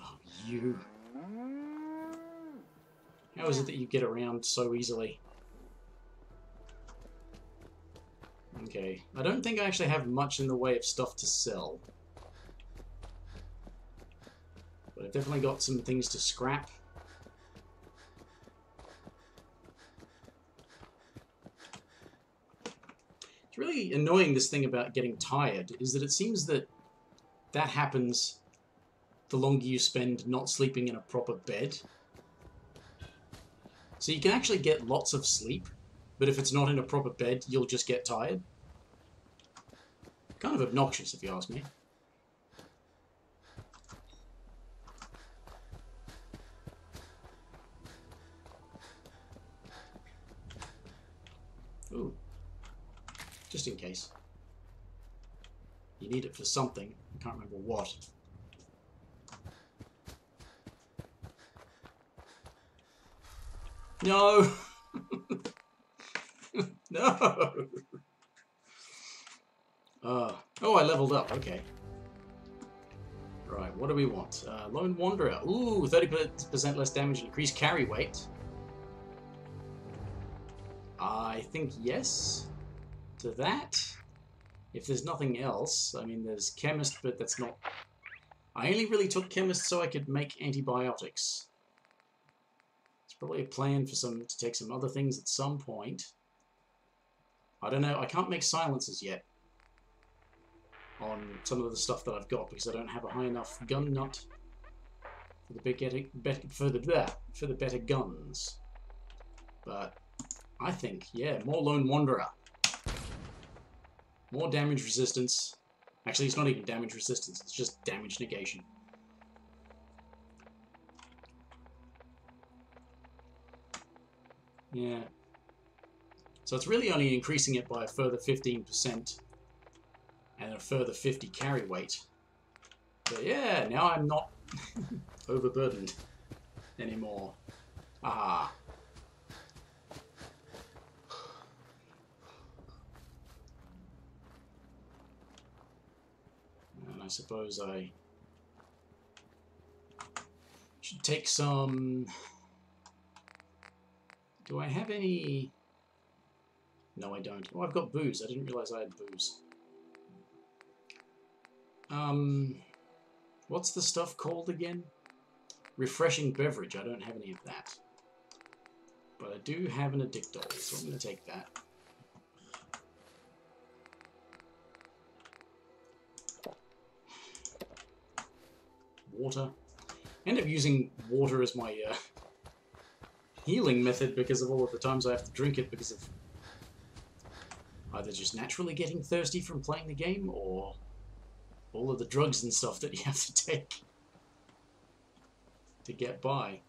Oh, you. How is it that you get around so easily? Okay. I don't think I actually have much in the way of stuff to sell. But I've definitely got some things to scrap. It's really annoying, this thing about getting tired, is that it seems that that happens the longer you spend not sleeping in a proper bed. So you can actually get lots of sleep, but if it's not in a proper bed, you'll just get tired. Kind of obnoxious, if you ask me. Ooh. Just in case. You need it for something. I can't remember what. No! no! Uh, oh, I leveled up. Okay. Right, what do we want? Uh, Lone Wanderer. Ooh, 30% less damage increased carry weight. I think yes to that. If there's nothing else, I mean, there's Chemist, but that's not... I only really took Chemist so I could make antibiotics. Probably a plan for some to take some other things at some point. I don't know, I can't make silencers yet on some of the stuff that I've got because I don't have a high enough gun nut for the better for the bleh, for the better guns. But I think, yeah, more Lone Wanderer. More damage resistance. Actually, it's not even damage resistance, it's just damage negation. Yeah. So it's really only increasing it by a further 15% and a further 50 carry weight. But yeah, now I'm not overburdened anymore. Ah. And I suppose I should take some... Do I have any... No, I don't. Oh, I've got booze. I didn't realize I had booze. Um, what's the stuff called again? Refreshing beverage. I don't have any of that. But I do have an Addictol, so I'm going to take that. Water. End up using water as my uh, healing method because of all of the times I have to drink it because of either just naturally getting thirsty from playing the game or all of the drugs and stuff that you have to take to get by.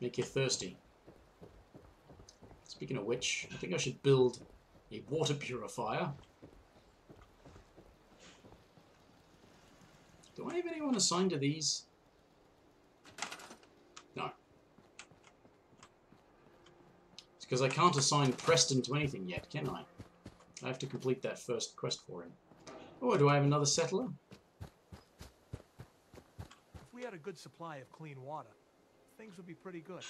Make you thirsty. Speaking of which, I think I should build a water purifier. Do I have anyone assigned to these? No. It's because I can't assign Preston to anything yet, can I? I have to complete that first quest for him. Oh, do I have another settler? If we had a good supply of clean water, things would be pretty good.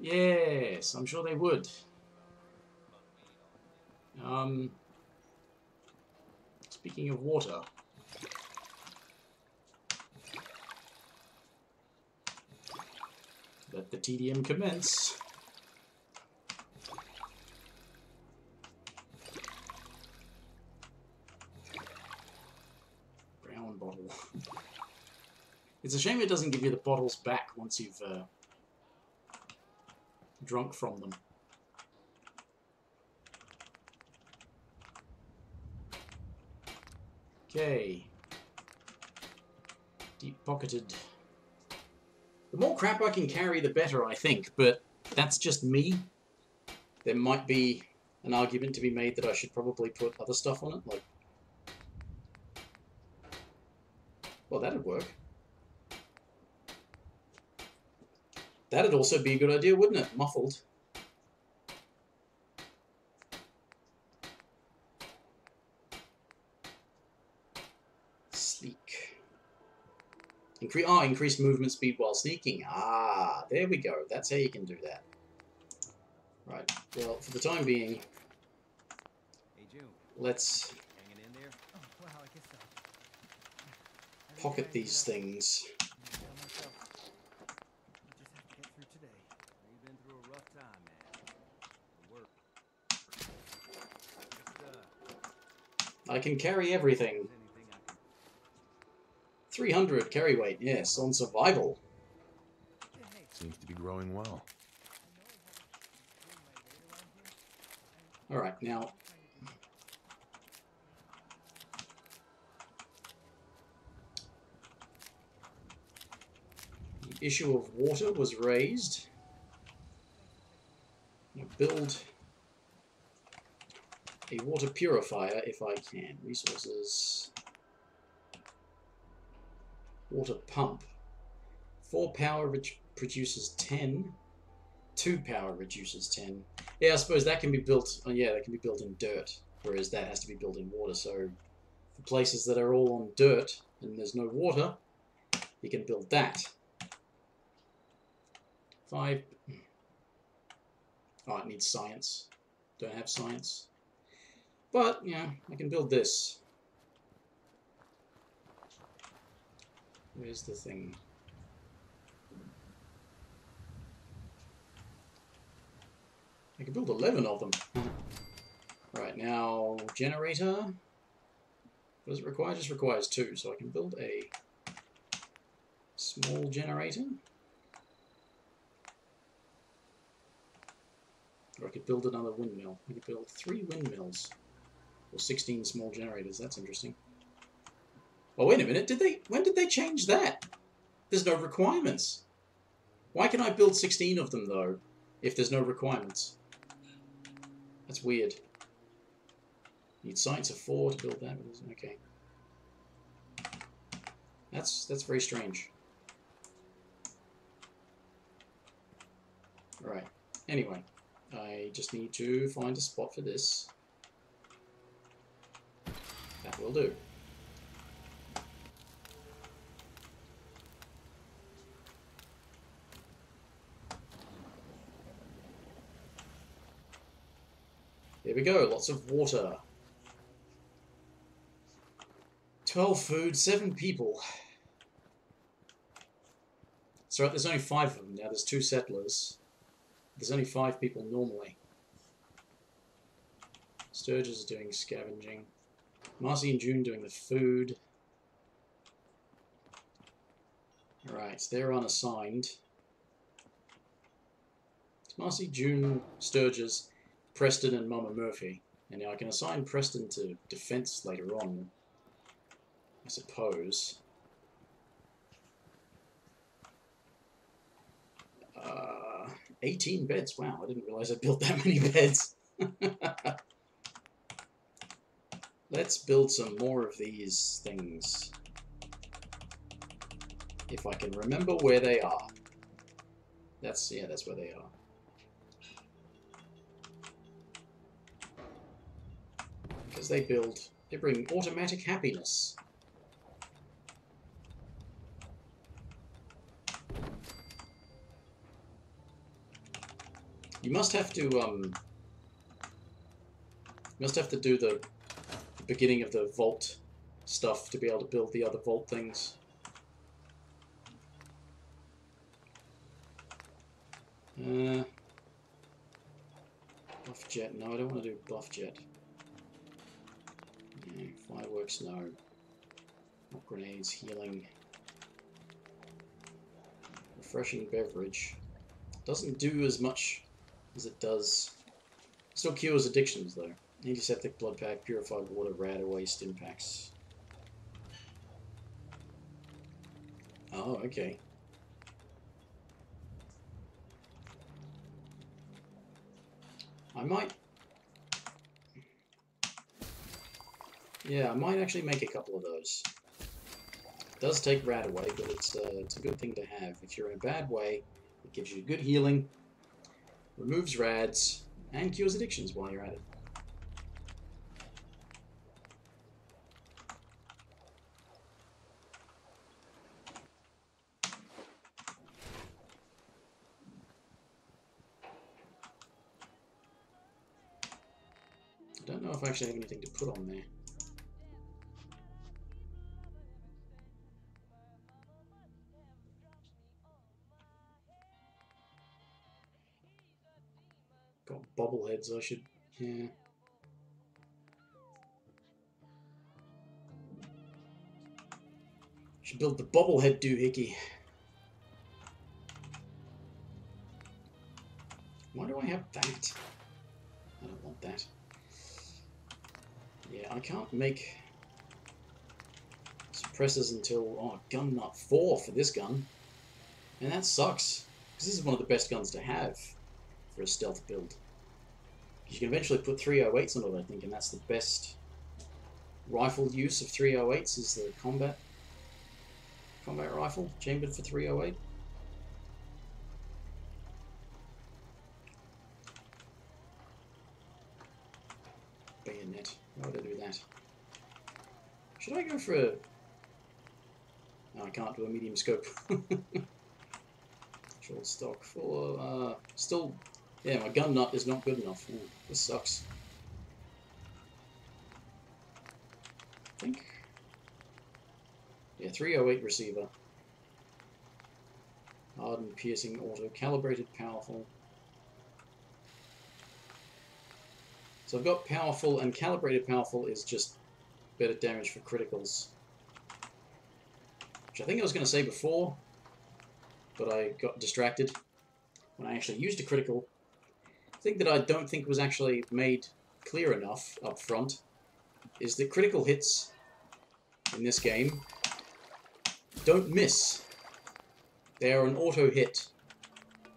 Yes, I'm sure they would. Um, speaking of water. Let the TDM commence. Brown bottle. It's a shame it doesn't give you the bottles back once you've uh, drunk from them. Okay. Deep pocketed. The more crap I can carry, the better, I think, but that's just me. There might be an argument to be made that I should probably put other stuff on it, like... Well, that'd work. That'd also be a good idea, wouldn't it? Muffled. Sleek. Incre ah, increase movement speed while sneaking. Ah, there we go. That's how you can do that. Right. Well, for the time being, let's... hanging in there? Oh, well, I guess so. pocket these things. I can carry everything. 300 carry weight, yes, on survival. Seems to be growing well. Alright, now... The issue of water was raised. Build a water purifier if I can. Resources. Water pump. 4 power which produces 10. 2 power reduces 10. Yeah, I suppose that can be built. Oh yeah, that can be built in dirt, whereas that has to be built in water. So for places that are all on dirt and there's no water, you can build that. Five. Oh, it needs science. Don't have science. But, yeah, I can build this. Where's the thing? I can build 11 of them. right, now, generator. What does it require? It just requires two, so I can build a small generator. Or I could build another windmill. I could build three windmills. Or 16 small generators. That's interesting. Oh, wait a minute. Did they? When did they change that? There's no requirements. Why can I build 16 of them, though, if there's no requirements? That's weird. Need science of 4 to build that. Okay. That's, that's very strange. Alright. Anyway, I just need to find a spot for this. That will do. Here we go, lots of water. 12 food, 7 people. So there's only 5 of them now, there's 2 settlers. There's only 5 people normally. Sturgis is doing scavenging. Marcy and June doing the food. Alright, they're unassigned. It's Marcy, June, Sturgis, Preston and Mama Murphy. And now I can assign Preston to defense later on, I suppose. Uh, 18 beds. Wow, I didn't realize I built that many beds. Let's build some more of these things. If I can remember where they are. That's, yeah, that's where they are. Because they build, they bring automatic happiness. You must have to, um, you must have to do the beginning of the vault stuff to be able to build the other vault things. Uh, Buffjet, no, I don't want to do Buffjet. Yeah, fireworks, no. Not grenades, healing. Refreshing beverage. Doesn't do as much as it does. Still cures addictions though. Antiseptic blood pack, purified water, RadAway, Stimpaks. Oh, okay. I might... Yeah, I might actually make a couple of those. It does take rad away, but it's, uh, it's a good thing to have. If you're in a bad way, it gives you good healing, removes rads, and cures addictions while you're at it. actually have anything to put on there. Got bobbleheads I should, yeah. Should build the bobblehead doohickey. Why do I have that? I don't want that. Yeah, I can't make suppressors until oh gun nut four for this gun. And that sucks. Because this is one of the best guns to have for a stealth build. You can eventually put 308s on it, I think, and that's the best rifle use of 308s is the combat combat rifle, chambered for 308. Bayonet. Why would I do that? Should I go for a... No, I can't do a medium scope. Short stock for... Uh, still... Yeah, my gun nut is not good enough. Yeah, this sucks. I think... Yeah, 308 receiver. Hardened, piercing, auto, calibrated, powerful. So I've got powerful, and calibrated powerful is just better damage for criticals. Which I think I was going to say before, but I got distracted when I actually used a critical. thing that I don't think was actually made clear enough up front is that critical hits in this game don't miss. They are an auto hit.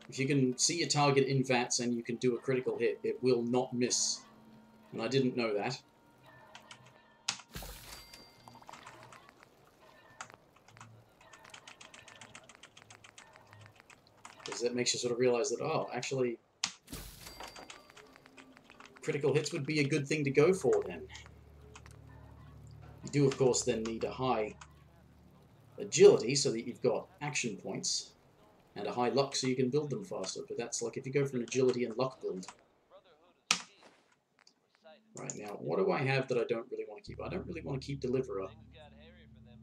If you can see a target in VATS and you can do a critical hit, it will not miss. And I didn't know that. Because that makes you sort of realize that, oh, actually, critical hits would be a good thing to go for then. You do, of course, then need a high agility so that you've got action points, and a high luck so you can build them faster. But that's like if you go for an agility and luck build. Right now, what do I have that I don't really want to keep? I don't really want to keep Deliverer.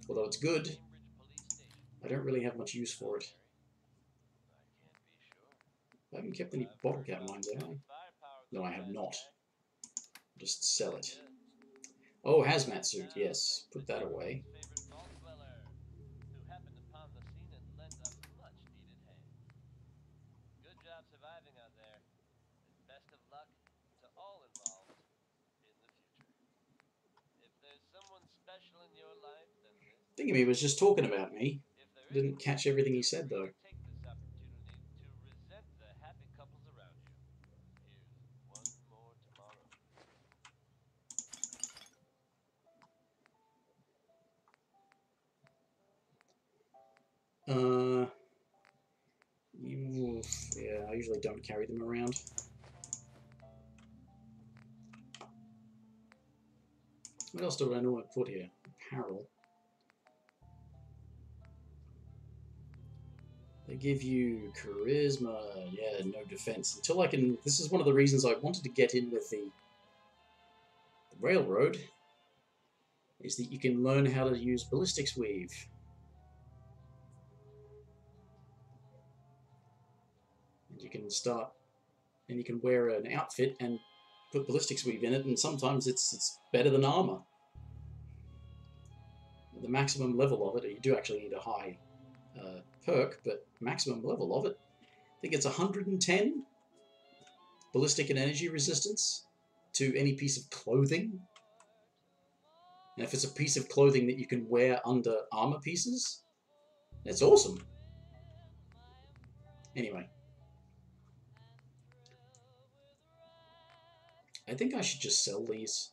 Although it's good, I don't really have much use for it. I haven't kept any bottle cap mines, have I? No, I have not. Just sell it. Oh, hazmat suit, yes. Put that away. Think of me was just talking about me. Didn't catch everything he said though. Uh, yeah, I usually don't carry them around. What else do I know I put here? Apparel. They give you charisma, yeah, no defense. Until I can... This is one of the reasons I wanted to get in with the, the railroad, is that you can learn how to use ballistics weave. You can start and you can wear an outfit and put ballistics weave in it, and sometimes it's it's better than armor. The maximum level of it, you do actually need a high uh, perk, but maximum level of it, I think it's 110 ballistic and energy resistance to any piece of clothing. And if it's a piece of clothing that you can wear under armor pieces, that's awesome. Anyway. I think I should just sell these.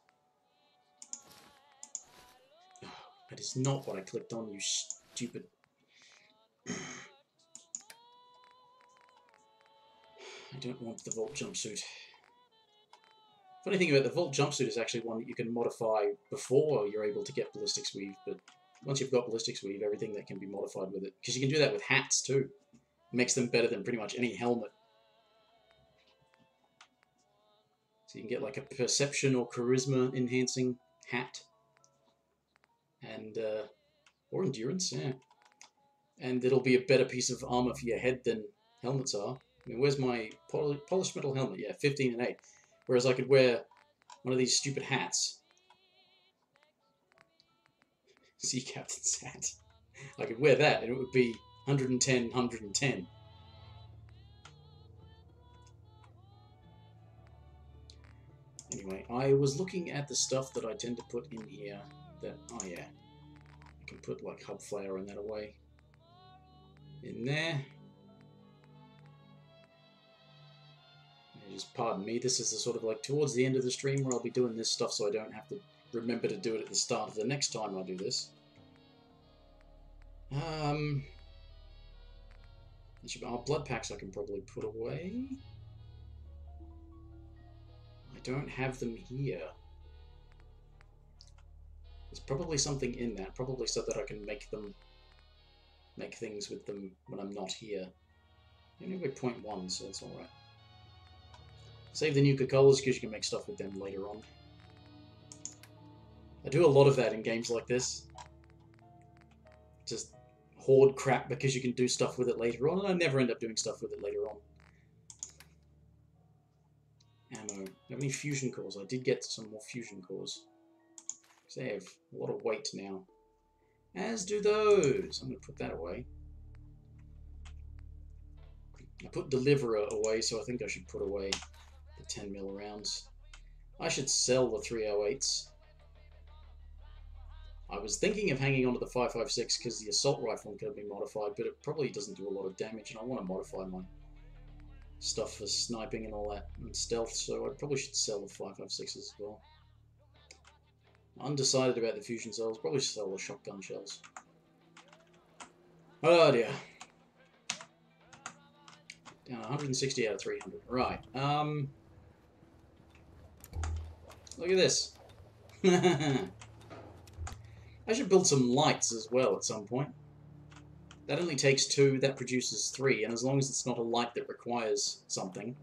That is not what I clicked on, you stupid... I don't want the Vault jumpsuit. Funny thing about the Vault jumpsuit is actually one that you can modify before you're able to get Ballistics Weave, but once you've got Ballistics Weave, everything that can be modified with it. Because you can do that with hats too. makes them better than pretty much any helmet So you can get like a perception or charisma enhancing hat. And, uh, or endurance, yeah. And it'll be a better piece of armor for your head than helmets are. I mean, where's my pol- polished metal helmet? Yeah, 15 and 8. Whereas I could wear one of these stupid hats. Sea Captain's hat. I could wear that and it would be 110, 110. Anyway, I was looking at the stuff that I tend to put in here that, oh yeah, I can put like Hubflower and that away. In there. Just pardon me, this is the sort of like towards the end of the stream where I'll be doing this stuff so I don't have to remember to do it at the start of the next time I do this. Um, be- oh, blood packs I can probably put away. Don't have them here. There's probably something in that, probably so that I can make them, make things with them when I'm not here. Only weigh 0.1, so that's alright. Save the Nuka-Colas because you can make stuff with them later on. I do a lot of that in games like this. Just hoard crap because you can do stuff with it later on, and I never end up doing stuff with it later on. Ammo. How many fusion cores? I did get some more fusion cores. 'Cause they have a lot of weight now. As do those. I'm going to put that away. I put Deliverer away, so I think I should put away the 10 mil rounds. I should sell the 308s. I was thinking of hanging on to the 556 because the assault rifle can be modified, but it probably doesn't do a lot of damage, and I want to modify my stuff for sniping and all that, and stealth, so I probably should sell the 556s as well. Undecided about the fusion cells, probably sell the shotgun shells. Oh dear. Down 160 out of 300. Right, um... Look at this. I should build some lights as well at some point. That only takes two, that produces three, and as long as it's not a light that requires something.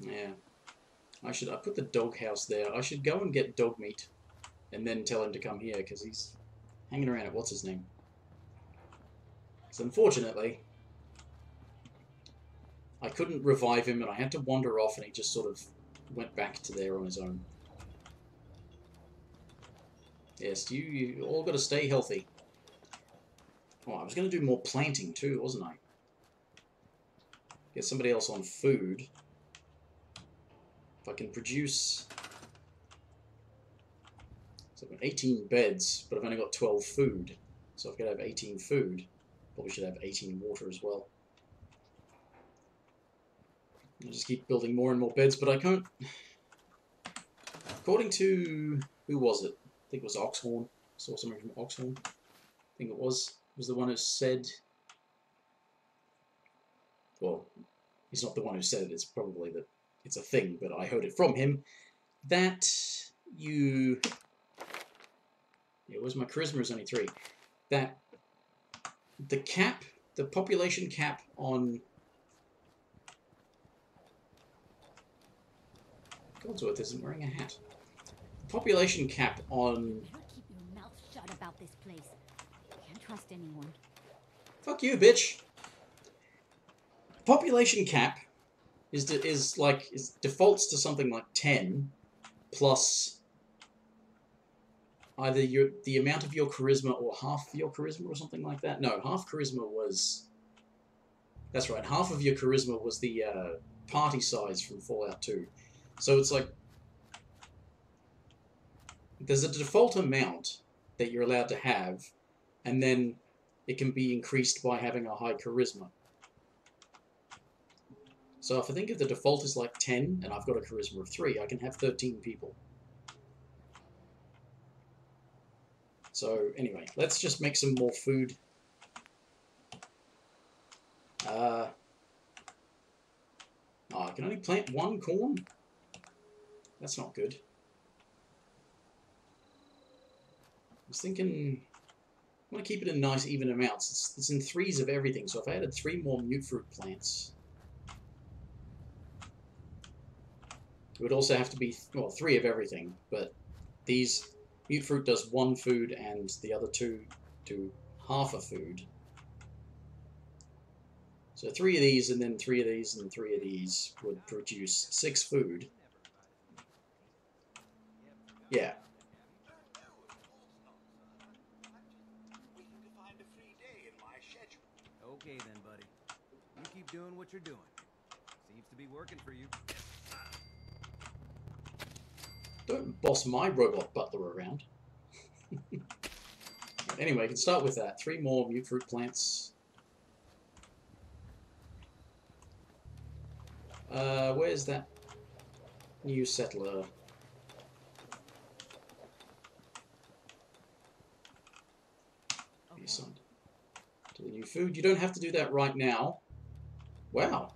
Yeah. I should, I put the doghouse there. I should go and get Dogmeat and then tell him to come here, because he's hanging around at what's his name. So unfortunately, I couldn't revive him, and I had to wander off, and he just sort of went back to there on his own. Yes, you, you all got to stay healthy. Oh, I was going to do more planting too, wasn't I? Get somebody else on food. If I can produce... So I've got 18 beds, but I've only got 12 food. So I've got to have 18 food. Probably should have 18 water as well. I'll just keep building more and more beds, but I can't... According to... Who was it? I think it was Oxhorn. I saw something from Oxhorn. I think it was. was the one who said... Well, he's not the one who said it. It's probably that it's a thing, but I heard it from him. That you... Yeah, where's my charisma is only three. That the cap, the population cap on Codsworth isn't wearing a hat. Population cap on... Keep your mouth shut about this place. Can't trust anyone. Fuck you, bitch! Population cap is, is like, is defaults to something like 10 plus either your the amount of your charisma or half your charisma or something like that. No, half charisma was... That's right, half of your charisma was the uh, party size from Fallout 2. So it's like there's a default amount that you're allowed to have, and then it can be increased by having a high charisma. So if I think if the default is like 10, and I've got a charisma of 3, I can have 13 people. So anyway, let's just make some more food. Uh, oh, I can only plant one corn? That's not good. I was thinking... I want to keep it in nice even amounts. It's, it's in threes of everything, so if I added three more mutfruit plants... It would also have to be, well, three of everything, but these... mutfruit does one food and the other two do half a food. So three of these, and then three of these, and three of these would produce six food. Yeah. Okay then, buddy. You keep doing what you're doing. Seems to be working for you. Don't boss my robot butler around. anyway, we can start with that. Three more mutfruit plants. Uh, where's that new settler? Be assigned to the new food. You don't have to do that right now. Wow,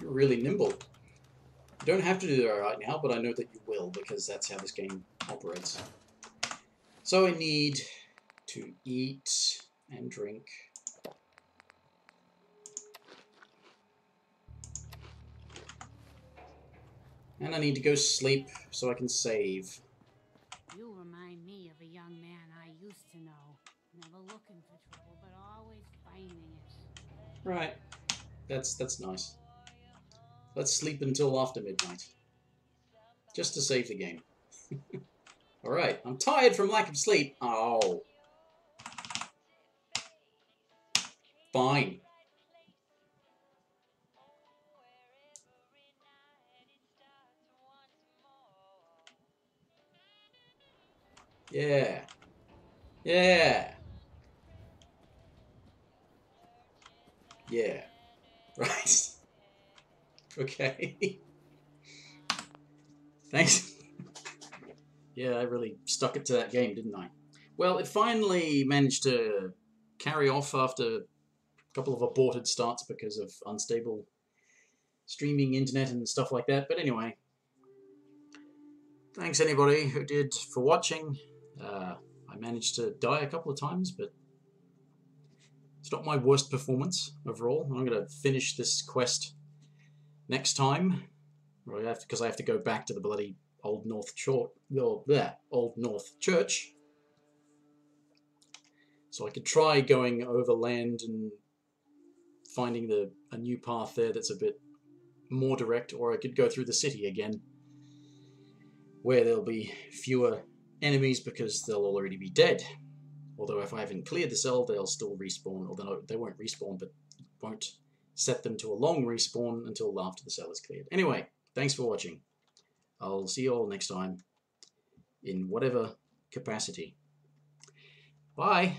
you're really nimble. You don't have to do that right now, but I know that you will because that's how this game operates. So I need to eat and drink. And I need to go sleep so I can save. You remind me of a young man I used to know. Never looking for trouble, but always finding it. Right. That's that's nice. Let's sleep until after midnight. Just to save the game. Alright, I'm tired from lack of sleep. Oh. Fine. Yeah. Yeah. Yeah. Right. Okay. Thanks. yeah, I really stuck it to that game, didn't I? Well, it finally managed to carry off after a couple of aborted starts because of unstable streaming internet and stuff like that. But anyway, thanks anybody who did for watching. Uh, I managed to die a couple of times, but it's not my worst performance overall. I'm going to finish this quest next time, because I have to go back to the bloody Old North Church. Well, there, Old North Church. So I could try going overland and finding the a new path there that's a bit more direct, or I could go through the city again, where there'll be fewer enemies because they'll already be dead. Although if I haven't cleared the cell, they'll still respawn. Although they won't respawn, but won't set them to a long respawn until after the cell is cleared. Anyway, thanks for watching. I'll see you all next time in whatever capacity. Bye.